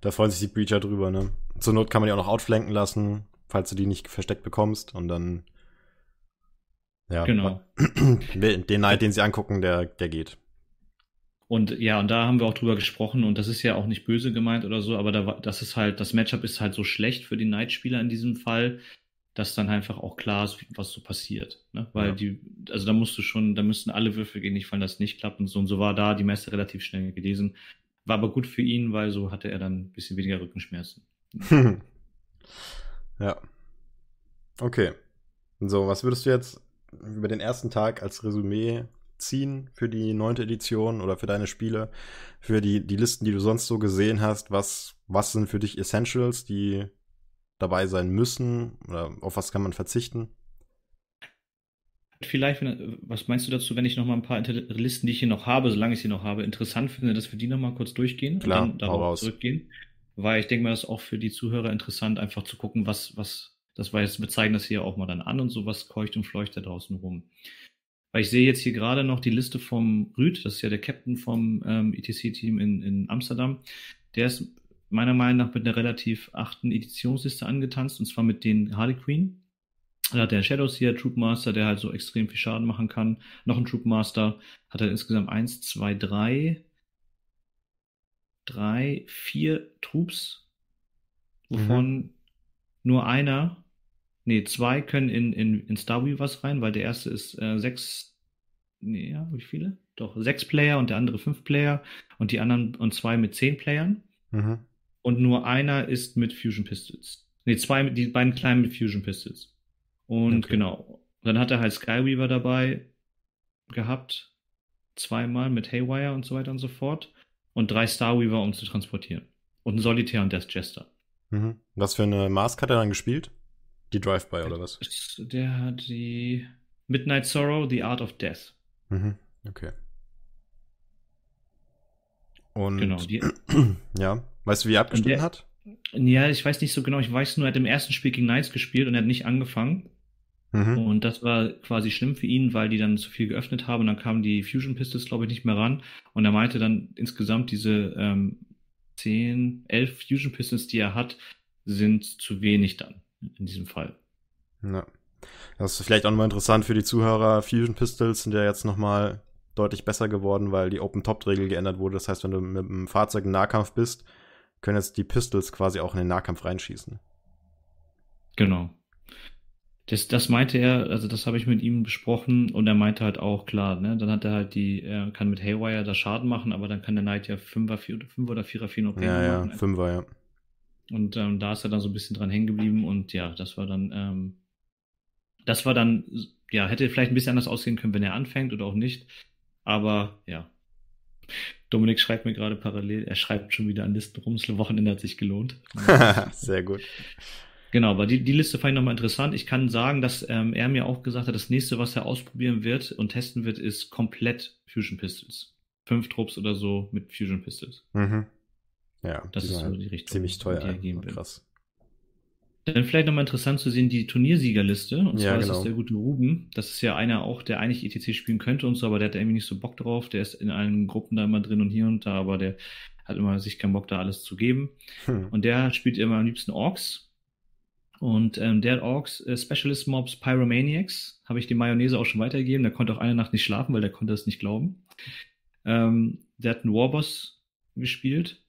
Da freuen sich die Breacher drüber, ne? Zur Not kann man die auch noch outflanken lassen, falls du die nicht versteckt bekommst und dann ja, genau. den Knight, den sie angucken, der, der geht. Und ja, und da haben wir auch drüber gesprochen und das ist ja auch nicht böse gemeint oder so, aber da, das ist halt, das Matchup ist halt so schlecht für die Knight-Spieler in diesem Fall, dass dann einfach auch klar ist, was so passiert. Ne? Weil ja. die, also da musst du schon, da müssten alle Würfel gehen nicht fallen, dass es nicht klappt und so. Und so war da die Messe relativ schnell gelesen. War aber gut für ihn, weil so hatte er dann ein bisschen weniger Rückenschmerzen. ja. Okay. So, was würdest du jetzt über den ersten Tag als Resümee ziehen für die neunte Edition oder für deine Spiele, für die, die Listen, die du sonst so gesehen hast? Was, was sind für dich Essentials, die dabei sein müssen? Oder auf was kann man verzichten? Vielleicht, was meinst du dazu, wenn ich noch mal ein paar Listen, die ich hier noch habe, solange ich sie noch habe, interessant finde, dass wir die noch mal kurz durchgehen Klar, und dann darauf zurückgehen? Weil ich denke mal, das ist auch für die Zuhörer interessant, einfach zu gucken, was, was, das war jetzt, wir zeigen das hier auch mal dann an und so, was keucht und fleucht da draußen rum. Weil ich sehe jetzt hier gerade noch die Liste vom Rüd, das ist ja der Captain vom ähm, ETC-Team in, in Amsterdam. Der ist meiner Meinung nach mit einer relativ achten Editionsliste angetanzt, und zwar mit den Harley Queen. Da hat der Shadows hier, Troopmaster, der halt so extrem viel Schaden machen kann. Noch ein Troopmaster. Hat er insgesamt eins, zwei, drei, drei, vier Troops, wovon mhm. nur einer, nee, zwei können in, in, in Star Weavers rein, weil der erste ist äh, sechs, nee, ja, wie viele? Doch, sechs Player und der andere fünf Player und die anderen und zwei mit zehn Playern. Mhm und nur einer ist mit Fusion Pistols. Ne, zwei, die beiden kleinen mit Fusion Pistols. Und okay. genau. Dann hat er halt Skyweaver dabei gehabt. Zweimal mit Haywire und so weiter und so fort. Und drei Starweaver, um zu transportieren. Und ein Solitär und Death Jester. Mhm. Was für eine Mask hat er dann gespielt? Die Drive-By oder was? Der hat die Midnight Sorrow, The Art of Death. Mhm. Okay. Und genau, die, ja. Weißt du, wie er abgeschnitten hat? Ja, ich weiß nicht so genau. Ich weiß nur, er hat im ersten Spiel gegen Knights gespielt und er hat nicht angefangen. Mhm. Und das war quasi schlimm für ihn, weil die dann zu viel geöffnet haben und dann kamen die Fusion Pistols, glaube ich, nicht mehr ran. Und er meinte dann insgesamt diese ähm, 10, 11 Fusion Pistols, die er hat, sind zu wenig dann in diesem Fall. Ja. Das ist vielleicht auch nochmal interessant für die Zuhörer. Fusion Pistols sind ja jetzt nochmal deutlich besser geworden, weil die Open-Top-Regel geändert wurde. Das heißt, wenn du mit einem Fahrzeug im Nahkampf bist, können jetzt die Pistols quasi auch in den Nahkampf reinschießen. Genau. Das, das meinte er, also das habe ich mit ihm besprochen und er meinte halt auch, klar, ne, dann hat er halt die, er kann mit Haywire da Schaden machen, aber dann kann der Knight ja 5er, 4, 5 oder 4er, 4 noch Ja, ja, 5er, ja. Und ähm, da ist er dann so ein bisschen dran hängen geblieben und ja, das war dann, ähm, das war dann, ja, hätte vielleicht ein bisschen anders aussehen können, wenn er anfängt oder auch nicht. Aber ja. Dominik schreibt mir gerade parallel, er schreibt schon wieder an Listen rum, das Wochenende hat sich gelohnt. Sehr gut. Genau, aber die, die Liste fand ich nochmal interessant. Ich kann sagen, dass ähm, er mir auch gesagt hat, das nächste, was er ausprobieren wird und testen wird, ist komplett Fusion Pistols. Fünf Trupps oder so mit Fusion Pistols. Mhm. Ja, das ist so die Richtung. Ziemlich teuer. Die krass. Dann vielleicht nochmal interessant zu sehen, die Turniersiegerliste. Und zwar ja, genau. ist das der gute Ruben. Das ist ja einer auch, der eigentlich ETC spielen könnte und so, aber der hat irgendwie nicht so Bock drauf. Der ist in allen Gruppen da immer drin und hier und da, aber der hat immer sich keinen Bock, da alles zu geben. Hm. Und der spielt immer am liebsten Orks und ähm, der Orks äh, Specialist Mobs Pyromaniacs habe ich die Mayonnaise auch schon weitergegeben. Der konnte auch eine Nacht nicht schlafen, weil der konnte es nicht glauben. Ähm, der hat einen Warboss gespielt.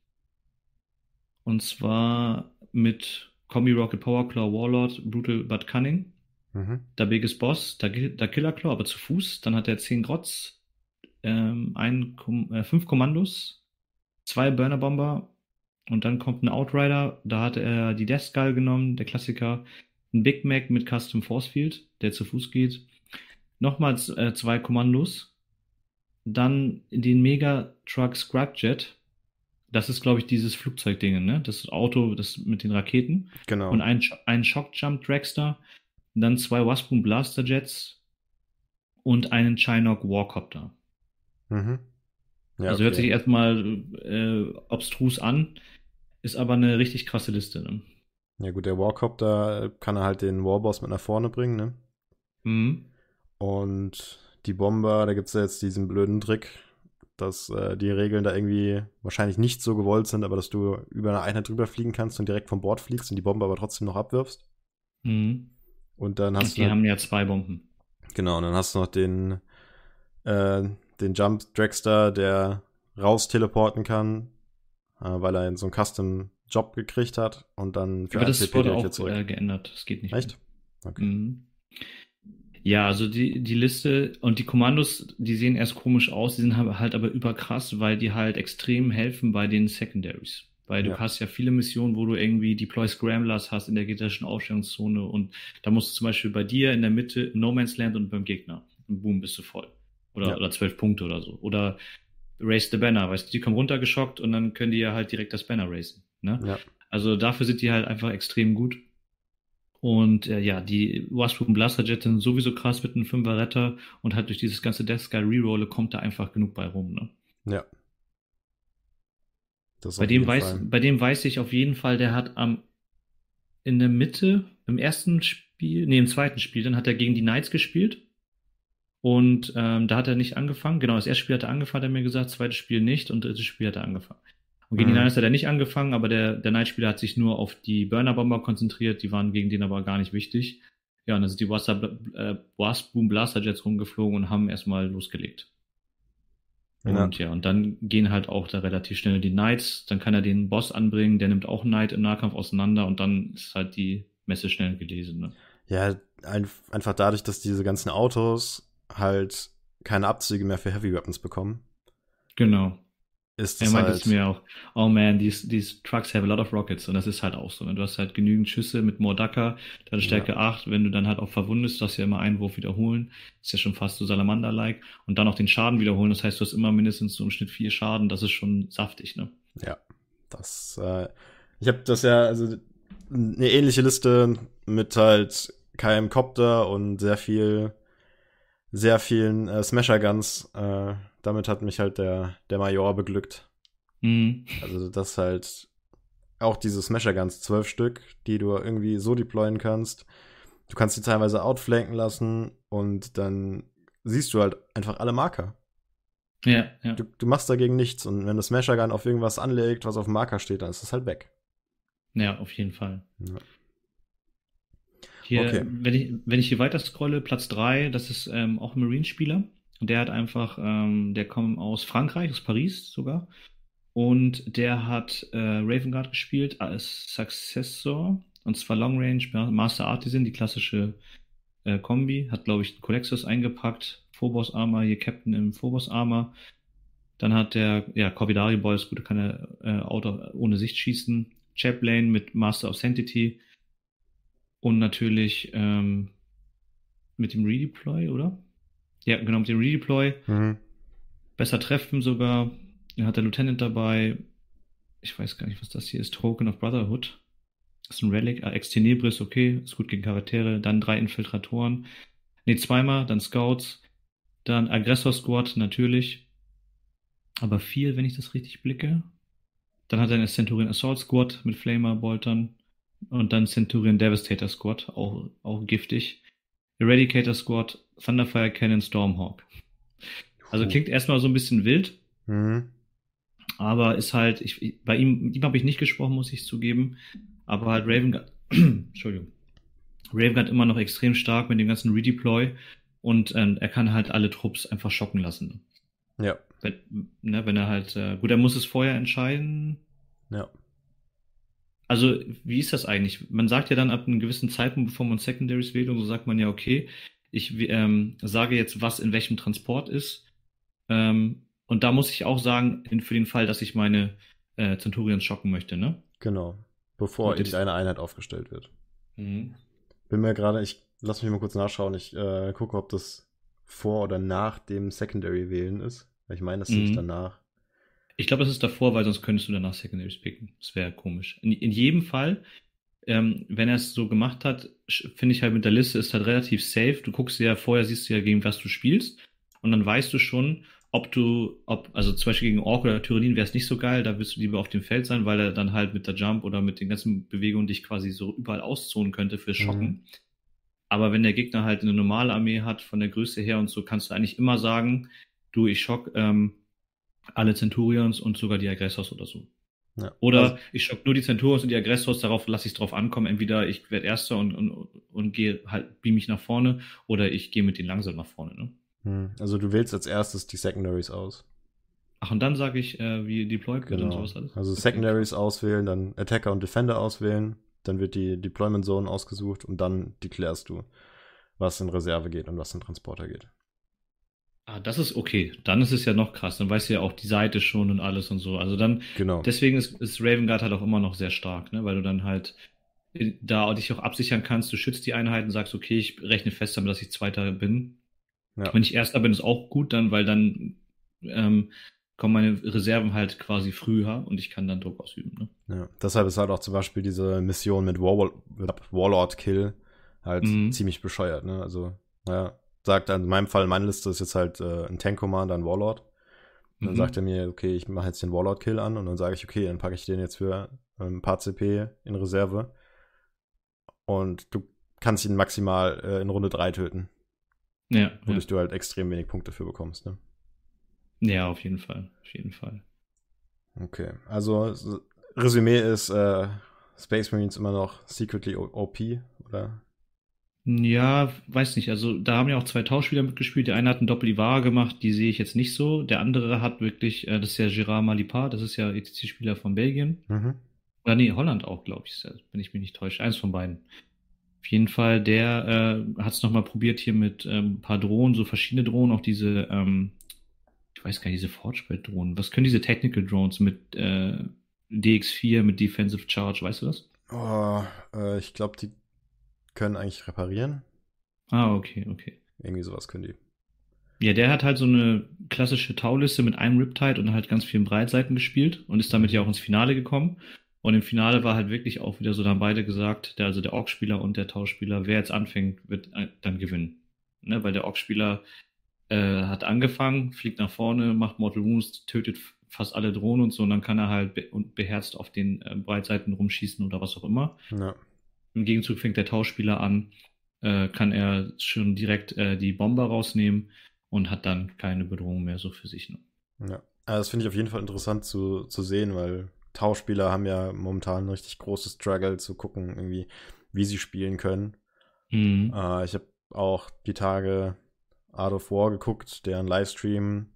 Und zwar mit Combi Rocket Power Claw Warlord Brutal But Cunning. Mhm. Der Biggest Boss, der, der Killer Claw, aber zu Fuß. Dann hat er 10 Grotz, ähm, ein, äh, fünf Kommandos, zwei Burner Bomber und dann kommt ein Outrider, da hat er die Death Skull genommen, der Klassiker. Ein Big Mac mit Custom Force Field, der zu Fuß geht. Nochmals äh, zwei Kommandos. Dann den Mega Truck Scrapjet. Das ist, glaube ich, dieses Flugzeugding, ne? Das Auto, das mit den Raketen. Genau. Und ein, ein Shock Jump Dragster. Dann zwei Wasp Blaster Jets. Und einen Chinook Warcopter. Mhm. Ja, also okay. hört sich erstmal äh, obstrus an. Ist aber eine richtig krasse Liste. Ne? Ja, gut, der Warcopter kann er halt den Warboss mit nach vorne bringen, ne? Mhm. Und die Bomber, da gibt es ja jetzt diesen blöden Trick, dass äh, die Regeln da irgendwie wahrscheinlich nicht so gewollt sind, aber dass du über eine Einheit drüber fliegen kannst und direkt vom Bord fliegst und die Bombe aber trotzdem noch abwirfst. Mhm. Und dann hast und die du. Die haben ja zwei Bomben. Genau, und dann hast du noch den, äh, den Jump Dragster, der raus teleporten kann, äh, weil er so einen Custom Job gekriegt hat und dann für Aber das wurde auch zurück. Äh, geändert. Das geht nicht. Echt? Okay. Mhm. Ja, also die, die Liste und die Kommandos, die sehen erst komisch aus, die sind halt aber überkrass, weil die halt extrem helfen bei den Secondaries. Weil du ja. hast ja viele Missionen, wo du irgendwie Deploy Scramblers hast in der gegnerischen Ausstellungszone und da musst du zum Beispiel bei dir in der Mitte No Man's Land und beim Gegner. Und boom, bist du voll. Oder, ja. oder zwölf Punkte oder so. Oder Race the Banner, weißt du, die kommen runtergeschockt und dann können die ja halt direkt das Banner racen. Ne? Ja. Also dafür sind die halt einfach extrem gut. Und äh, ja, die Wasp und Blaster Jet sind sowieso krass mit einem Fünfer Retter und halt durch dieses ganze Death Sky Rerolle kommt da einfach genug bei rum. Ne? Ja. bei dem, weiß, bei dem weiß ich auf jeden Fall, der hat am in der Mitte, im ersten Spiel, nee, im zweiten Spiel, dann hat er gegen die Knights gespielt und ähm, da hat er nicht angefangen. Genau, das erste Spiel hat er angefangen, hat er mir gesagt, zweites Spiel nicht und drittes Spiel hat er angefangen. Und gegen mhm. die Niners hat er nicht angefangen, aber der, der Night-Spieler hat sich nur auf die Burner-Bomber konzentriert, die waren gegen den aber gar nicht wichtig. Ja, und dann sind die Wasp, äh, Wasp Boom Blaster Jets rumgeflogen und haben erstmal losgelegt. Und ja. ja, und dann gehen halt auch da relativ schnell die Knights, dann kann er den Boss anbringen, der nimmt auch Knight im Nahkampf auseinander und dann ist halt die Messe schnell gelesen. Ne? Ja, ein, einfach dadurch, dass diese ganzen Autos halt keine Abzüge mehr für Heavy Weapons bekommen. Genau. Ist das er meint halt es mir auch, oh man, these, these trucks have a lot of rockets. Und das ist halt auch so. Ne? Du hast halt genügend Schüsse mit Mordaka, dann Stärke ja. 8. Wenn du dann halt auch verwundest, darfst du ja immer einen Wurf wiederholen. Ist ja schon fast so Salamander-like. Und dann auch den Schaden wiederholen. Das heißt, du hast immer mindestens so im Schnitt vier Schaden. Das ist schon saftig, ne? Ja. Das, äh, ich habe das ja, also eine ähnliche Liste mit halt keinem Copter und sehr viel sehr vielen äh, Smasher Guns. Äh, damit hat mich halt der, der Major beglückt. Mhm. Also das halt auch diese Smasher Guns, zwölf Stück, die du irgendwie so deployen kannst. Du kannst sie teilweise outflanken lassen und dann siehst du halt einfach alle Marker. Ja, ja. Du, du machst dagegen nichts und wenn das Smasher Gun auf irgendwas anlegt, was auf dem Marker steht, dann ist das halt weg. Ja, auf jeden Fall. Ja. Hier, okay. wenn, ich, wenn ich hier weiter scrolle, Platz 3, das ist ähm, auch ein Marine-Spieler. Und der hat einfach, ähm, der kommt aus Frankreich, aus Paris sogar. Und der hat äh, Raven Guard gespielt als Successor. Und zwar Long Range Master Artisan, die klassische äh, Kombi. Hat, glaube ich, einen Colexus eingepackt. Phobos Armor, hier Captain im Phobos Armor. Dann hat der, ja, Corvidari Boys, gut, kann er äh, Auto ohne Sicht schießen. Chaplane mit Master of Sanctity. Und natürlich ähm, mit dem Redeploy, oder? Ja, genau, mit dem Redeploy. Mhm. Besser treffen sogar. Er hat der Lieutenant dabei. Ich weiß gar nicht, was das hier ist. Token of Brotherhood. Das ist ein Relic. Ah, Extenebris, okay. Ist gut gegen Charaktere. Dann drei Infiltratoren. Ne, zweimal. Dann Scouts. Dann Aggressor Squad, natürlich. Aber vier, wenn ich das richtig blicke. Dann hat er eine Centurion Assault Squad mit Flamer, Boltern. Und dann Centurion Devastator Squad, auch, auch giftig. Eradicator Squad, Thunderfire Cannon, Stormhawk. Also klingt erstmal so ein bisschen wild. Mhm. Aber ist halt, ich, bei ihm, ihm habe ich nicht gesprochen, muss ich zugeben. Aber halt Raven Entschuldigung. Raven Guard immer noch extrem stark mit dem ganzen Redeploy und ähm, er kann halt alle Trupps einfach schocken lassen. Ja. Wenn, ne, wenn er halt, äh, gut, er muss es vorher entscheiden. Ja. Also, wie ist das eigentlich? Man sagt ja dann ab einem gewissen Zeitpunkt, bevor man Secondaries wählt, und so sagt man ja, okay, ich ähm, sage jetzt, was in welchem Transport ist. Ähm, und da muss ich auch sagen, für den Fall, dass ich meine äh, Centurions schocken möchte, ne? Genau. Bevor irgendeine Einheit aufgestellt wird. Mhm. Bin mir gerade, ich lass mich mal kurz nachschauen. Ich äh, gucke, ob das vor oder nach dem Secondary wählen ist. Ich meine, das ist mhm. danach. Ich glaube, das ist davor, weil sonst könntest du danach Secondaries picken. Das wäre komisch. In, in, jedem Fall, ähm, wenn er es so gemacht hat, finde ich halt mit der Liste ist halt relativ safe. Du guckst ja vorher, siehst du ja, gegen was du spielst. Und dann weißt du schon, ob du, ob, also zum Beispiel gegen Ork oder Tyrannin wäre es nicht so geil, da wirst du lieber auf dem Feld sein, weil er dann halt mit der Jump oder mit den ganzen Bewegungen dich quasi so überall auszonen könnte für Schocken. Mhm. Aber wenn der Gegner halt eine normale Armee hat, von der Größe her und so, kannst du eigentlich immer sagen, du, ich schock ähm, alle Centurions und sogar die Aggressors oder so. Ja. Oder also, ich schock nur die Centurions und die Aggressors, darauf lasse ich es drauf ankommen. Entweder ich werde Erster und, und, und gehe halt, beam mich nach vorne, oder ich gehe mit denen langsam nach vorne. Ne? Hm. Also du wählst als erstes die Secondaries aus. Ach, und dann sage ich, äh, wie Deployment genau. und sowas alles. Also okay. Secondaries auswählen, dann Attacker und Defender auswählen, dann wird die Deployment Zone ausgesucht und dann deklärst du, was in Reserve geht und was in Transporter geht. Ah, das ist okay. Dann ist es ja noch krass. Dann weißt du ja auch die Seite schon und alles und so. Also dann, genau. deswegen ist, ist Raven Guard halt auch immer noch sehr stark, ne? weil du dann halt da dich auch absichern kannst. Du schützt die Einheiten, sagst, okay, ich rechne fest damit, dass ich Zweiter bin. Ja. Wenn ich Erster bin, ist auch gut dann, weil dann ähm, kommen meine Reserven halt quasi früher und ich kann dann Druck ausüben. Ne? Ja, deshalb ist halt auch zum Beispiel diese Mission mit War Warlord Kill halt mhm. ziemlich bescheuert. Ne? Also, naja, sagt in meinem Fall, meine Liste ist jetzt halt äh, ein Tank Commander, ein Warlord. Und dann mhm. sagt er mir, okay, ich mache jetzt den Warlord Kill an und dann sage ich, okay, dann packe ich den jetzt für ähm, ein paar CP in Reserve. Und du kannst ihn maximal äh, in Runde 3 töten. Ja. Wodurch ja. du halt extrem wenig Punkte für bekommst, ne? Ja, auf jeden Fall. Auf jeden Fall. Okay. Also, Resümee ist äh, Space Marines immer noch secretly OP, oder? Ja, weiß nicht. Also, da haben ja auch zwei Tauschspieler mitgespielt. Der eine hat einen Doppel-Ivara gemacht, die sehe ich jetzt nicht so. Der andere hat wirklich, äh, das ist ja Gérard Malipard, das ist ja ETC-Spieler von Belgien. Mhm. Oder nee, Holland auch, glaube ich, wenn ich mich nicht täusche. Eins von beiden. Auf jeden Fall, der äh, hat es nochmal probiert hier mit ähm, ein paar Drohnen, so verschiedene Drohnen, auch diese, ähm, ich weiß gar nicht, diese Fortschritt-Drohnen. Was können diese Technical Drones mit äh, DX4, mit Defensive Charge, weißt du das? Oh, äh, ich glaube, die können eigentlich reparieren. Ah, okay, okay. Irgendwie sowas können die. Ja, der hat halt so eine klassische Tauliste mit einem Riptide und halt ganz vielen Breitseiten gespielt und ist damit ja auch ins Finale gekommen. Und im Finale war halt wirklich auch wieder so, da haben beide gesagt, der, also der Ork-Spieler und der Tauschspieler, wer jetzt anfängt, wird dann gewinnen. Ne? Weil der Ork-Spieler äh, hat angefangen, fliegt nach vorne, macht Mortal Wounds, tötet fast alle Drohnen und so, und dann kann er halt be und beherzt auf den äh, Breitseiten rumschießen oder was auch immer. Ja. Im Gegenzug fängt der Tauschspieler an, äh, kann er schon direkt äh, die Bomber rausnehmen und hat dann keine Bedrohung mehr so für sich. Ne? Ja, also das finde ich auf jeden Fall interessant zu, zu sehen, weil Tauschspieler haben ja momentan ein richtig großes Struggle zu gucken, irgendwie, wie sie spielen können. Mhm. Äh, ich habe auch die Tage Art of War geguckt, deren Livestream.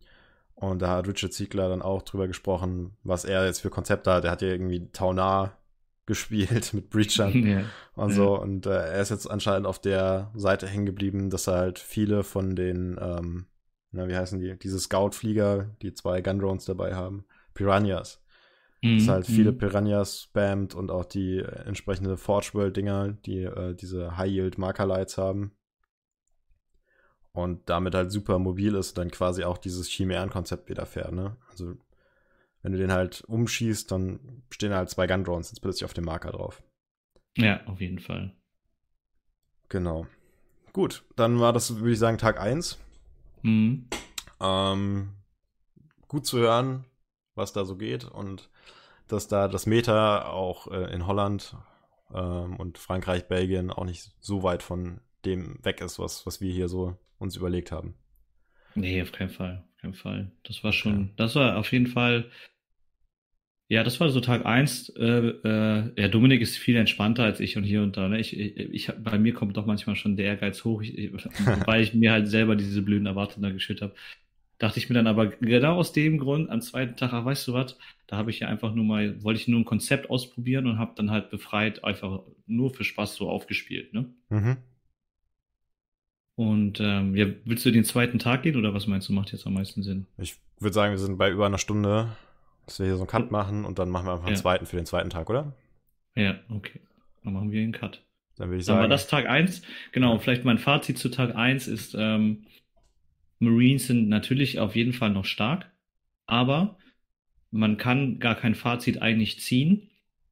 Und da hat Richard Ziegler dann auch drüber gesprochen, was er jetzt für Konzepte hat. Er hat ja irgendwie Taunar gespielt mit Breachern Ja. und so. Und äh, er ist jetzt anscheinend auf der Seite hängen geblieben, dass er halt viele von den, ähm, na, wie heißen die, diese Scout-Flieger, die zwei Gun-Drones dabei haben, Piranhas. Dass Mhm, halt viele mhm. Piranhas spammt und auch die äh, entsprechende Forge World-Dinger, die äh, diese High-Yield-Marker-Lights haben. Und damit halt super mobil ist und dann quasi auch dieses Chimären-Konzept wieder fährt, ne? Also, wenn du den halt umschießt, dann stehen halt zwei Gun-Drones jetzt plötzlich auf dem Marker drauf. Ja, auf jeden Fall. Genau. Gut, dann war das, würde ich sagen, Tag 1. Mhm. Ähm, gut zu hören, was da so geht und dass da das Meta auch äh, in Holland ähm, und Frankreich, Belgien auch nicht so weit von dem weg ist, was, was wir hier so uns überlegt haben. Nee, auf keinen Fall. Keinen Fall. Das war schon, Okay. das war auf jeden Fall, ja, das war so Tag eins. Äh, äh, ja, Dominik ist viel entspannter als ich und hier und da. Ne? Ich, ich, ich, hab- bei mir kommt doch manchmal schon der Ehrgeiz hoch, ich, weil ich mir halt selber diese blöden Erwartungen da geschüttet habe. Dachte ich mir dann aber genau aus dem Grund am zweiten Tag, ach, weißt du was, da habe ich ja einfach nur mal, wollte ich nur ein Konzept ausprobieren und habe dann halt befreit einfach nur für Spaß so aufgespielt. Ne? Mhm. Und ähm, ja, willst du den zweiten Tag gehen oder was meinst du, macht jetzt am meisten Sinn? Ich würde sagen, wir sind bei über einer Stunde, dass wir hier so einen Cut machen und dann machen wir einfach einen Ja. zweiten für den zweiten Tag, oder? Ja, okay. Dann machen wir einen Cut. Dann würde ich Dann war sagen. das Tag eins. Genau, Ja. vielleicht mein Fazit zu Tag eins ist, ähm, Marines sind natürlich auf jeden Fall noch stark, aber man kann gar kein Fazit eigentlich ziehen,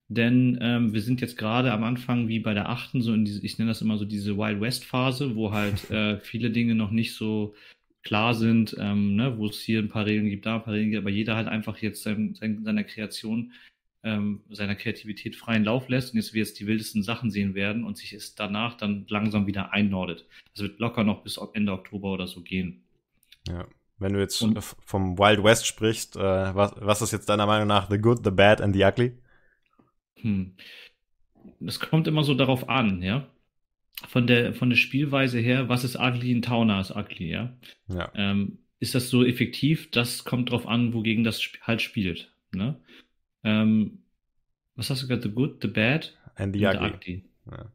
denn ähm, wir sind jetzt gerade am Anfang wie bei der achten, so in diese, ich nenne das immer so diese Wild West Phase, wo halt äh, viele Dinge noch nicht so klar sind, ähm, ne, wo es hier ein paar Regeln gibt, da ein paar Regeln gibt, aber jeder halt einfach jetzt sein, sein, seiner Kreation, ähm, seiner Kreativität freien Lauf lässt und jetzt wir jetzt die wildesten Sachen sehen werden und sich es danach dann langsam wieder einnordet. Das wird locker noch bis Ende Oktober oder so gehen. Ja. Wenn du jetzt Und- vom Wild West sprichst, äh, was, was ist jetzt deiner Meinung nach the good, the bad and the ugly? Hm. Das kommt immer so darauf an, ja. Von der, von der Spielweise her, was ist ugly? Ein Towner ist ugly, ja. Ja. Ähm, ist das so effektiv? Das kommt drauf an, wogegen das halt spielt, ne? Ähm, was hast du gesagt? The good, the bad And the und ugly. the ugly. Ja.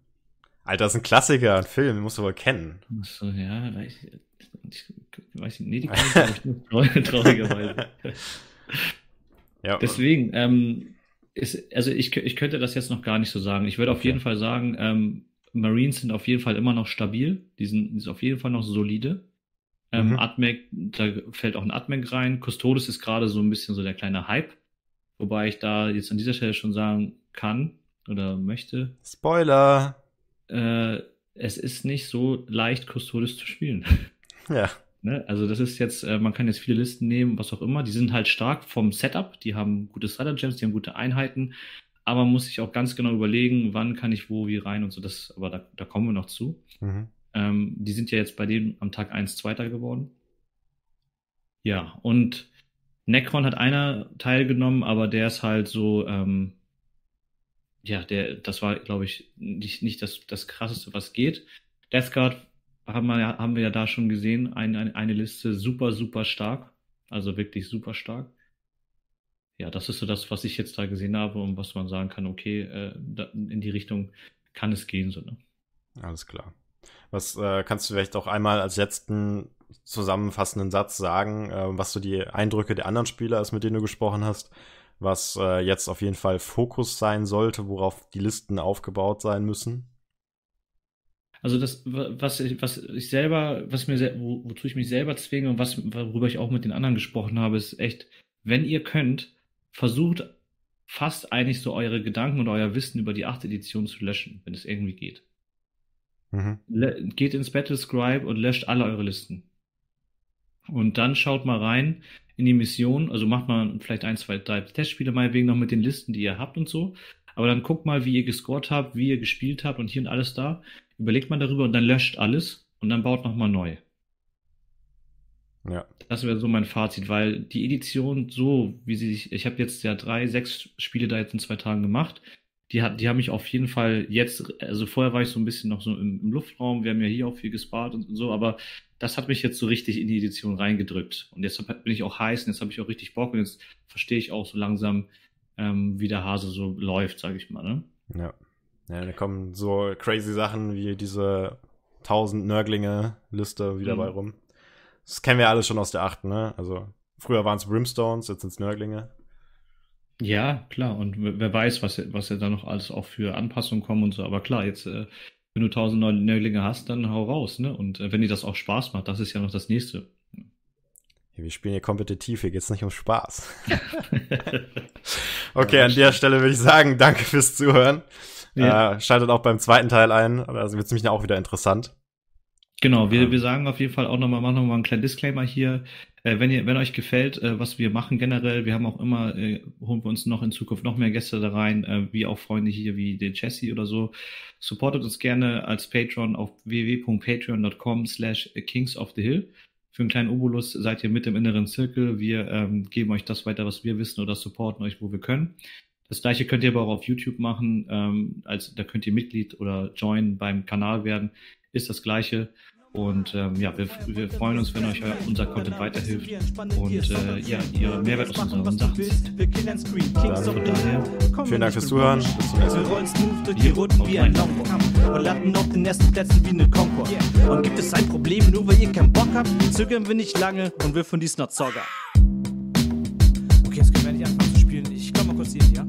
Alter, das ist ein Klassiker, ein Film, den musst du wohl kennen. Ach So, ja, weiß ich, ich weiß nicht, nee, die kann ich ich traurigerweise. Ja, Deswegen, ähm, ist, also ich, ich könnte das jetzt noch gar nicht so sagen. Ich würde auf Okay. jeden Fall sagen, ähm, Marines sind auf jeden Fall immer noch stabil. Die sind, die sind auf jeden Fall noch solide. Ähm, Mhm. Atmec, da fällt auch ein Atmec rein. Custodes ist gerade so ein bisschen so der kleine Hype. Wobei ich da jetzt an dieser Stelle schon sagen kann oder möchte, Spoiler. äh, es ist nicht so leicht, Custodes zu spielen. Ja. Ne? Also das ist jetzt, äh, man kann jetzt viele Listen nehmen, was auch immer. Die sind halt stark vom Setup, die haben gute Stratagems, die haben gute Einheiten, aber man muss sich auch ganz genau überlegen, wann kann ich wo wie rein und so. Das, aber da, da kommen wir noch zu. Mhm. Ähm, die sind ja jetzt bei denen am Tag 1 Zweiter geworden. Ja, und Necron hat einer teilgenommen, aber der ist halt so, ähm, ja, der, das war, glaube ich, nicht, nicht das, das krasseste, was geht. Death Guard haben wir, ja- haben wir ja da schon gesehen, ein, ein, eine Liste super, super stark. Also wirklich super stark. Ja, das ist so das, was ich jetzt da gesehen habe und was man sagen kann, okay, äh, da, in die Richtung kann es gehen, so, ne? Alles klar. Was äh, kannst du vielleicht auch einmal als letzten zusammenfassenden Satz sagen, äh, was so die Eindrücke der anderen Spieler ist, mit denen du gesprochen hast, was äh, jetzt auf jeden Fall Fokus sein sollte, worauf die Listen aufgebaut sein müssen? Also das, was ich, was ich selber, was mir, wo, wozu ich mich selber zwinge und was, worüber ich auch mit den anderen gesprochen habe, ist echt, wenn ihr könnt, versucht fast eigentlich so eure Gedanken und euer Wissen über die 8. Edition zu löschen, wenn es irgendwie geht. Mhm. Geht ins Battle Scribe und löscht alle eure Listen. Und dann schaut mal rein in die Mission, also macht mal vielleicht ein, zwei, drei Testspiele meinetwegen noch mit den Listen, die ihr habt und so. Aber dann guckt mal, wie ihr gescored habt, wie ihr gespielt habt und hier und alles da. Überlegt mal darüber und dann löscht alles und dann baut nochmal neu. Ja. Das wäre so mein Fazit, weil die Edition so, wie sie sich, ich habe jetzt ja drei, sechs Spiele da jetzt in zwei Tagen gemacht. die hat, die haben mich auf jeden Fall jetzt, also vorher war ich so ein bisschen noch so im, im Luftraum, wir haben ja hier auch viel gespart und, und so, aber das hat mich jetzt so richtig in die Edition reingedrückt. Und jetzt bin ich auch heiß und jetzt habe ich auch richtig Bock und jetzt verstehe ich auch so langsam, ähm, wie der Hase so läuft, sage ich mal. Ne? Ja. Ja, da kommen so crazy Sachen wie diese 1000 Nörglinge-Liste wieder mhm. bei rum. Das kennen wir alles schon aus der achten, ne? Also früher waren es Brimstones, jetzt sind es Nörglinge. Ja, klar. Und wer weiß, was, was ja da noch alles auch für Anpassungen kommen und so. Aber klar, jetzt äh, wenn du tausend neue Neulinge hast, dann hau raus, ne? Und äh, wenn dir das auch Spaß macht, das ist ja noch das nächste. wir spielen hier kompetitiv, hier geht's nicht um Spaß. okay, an der Stelle würde ich sagen, danke fürs Zuhören. Ja. Äh, schaltet auch beim zweiten Teil ein, also wird's mich auch wieder interessant. Genau, wir, wir sagen auf jeden Fall auch nochmal, machen nochmal einen kleinen Disclaimer hier. Äh, wenn ihr, wenn euch gefällt, äh, was wir machen generell, wir haben auch immer, äh, holen wir uns noch in Zukunft noch mehr Gäste da rein, äh, wie auch Freunde hier wie den Jesse oder so. Supportet uns gerne als Patreon auf www.patreon.com slash Kings of the Hill. Für einen kleinen Obolus seid ihr mit im inneren Zirkel. Wir ähm, geben euch das weiter, was wir wissen oder supporten euch, wo wir können. Das gleiche könnt ihr aber auch auf YouTube machen. Ähm, als, da könnt ihr Mitglied oder Join beim Kanal werden. Ist das gleiche. Und ähm, ja, wir, wir, freuen uns, wenn euch unser Content weiterhilft und äh, ja, ihr Mehrwert aus unseren Sachen. Also daher, vielen Dank fürs Zuhören. Bis zum nächsten Mal. Die Runden wie ein Longboard und landen auf den ersten Plätzen wie eine Concord. Und gibt es ein Problem, nur weil ihr keinen Bock habt, zögern wir nicht lange und wir von dies not Soccer. Okay, jetzt können wir nicht anfangen zu spielen. Ich komme mal kurz hier, ja?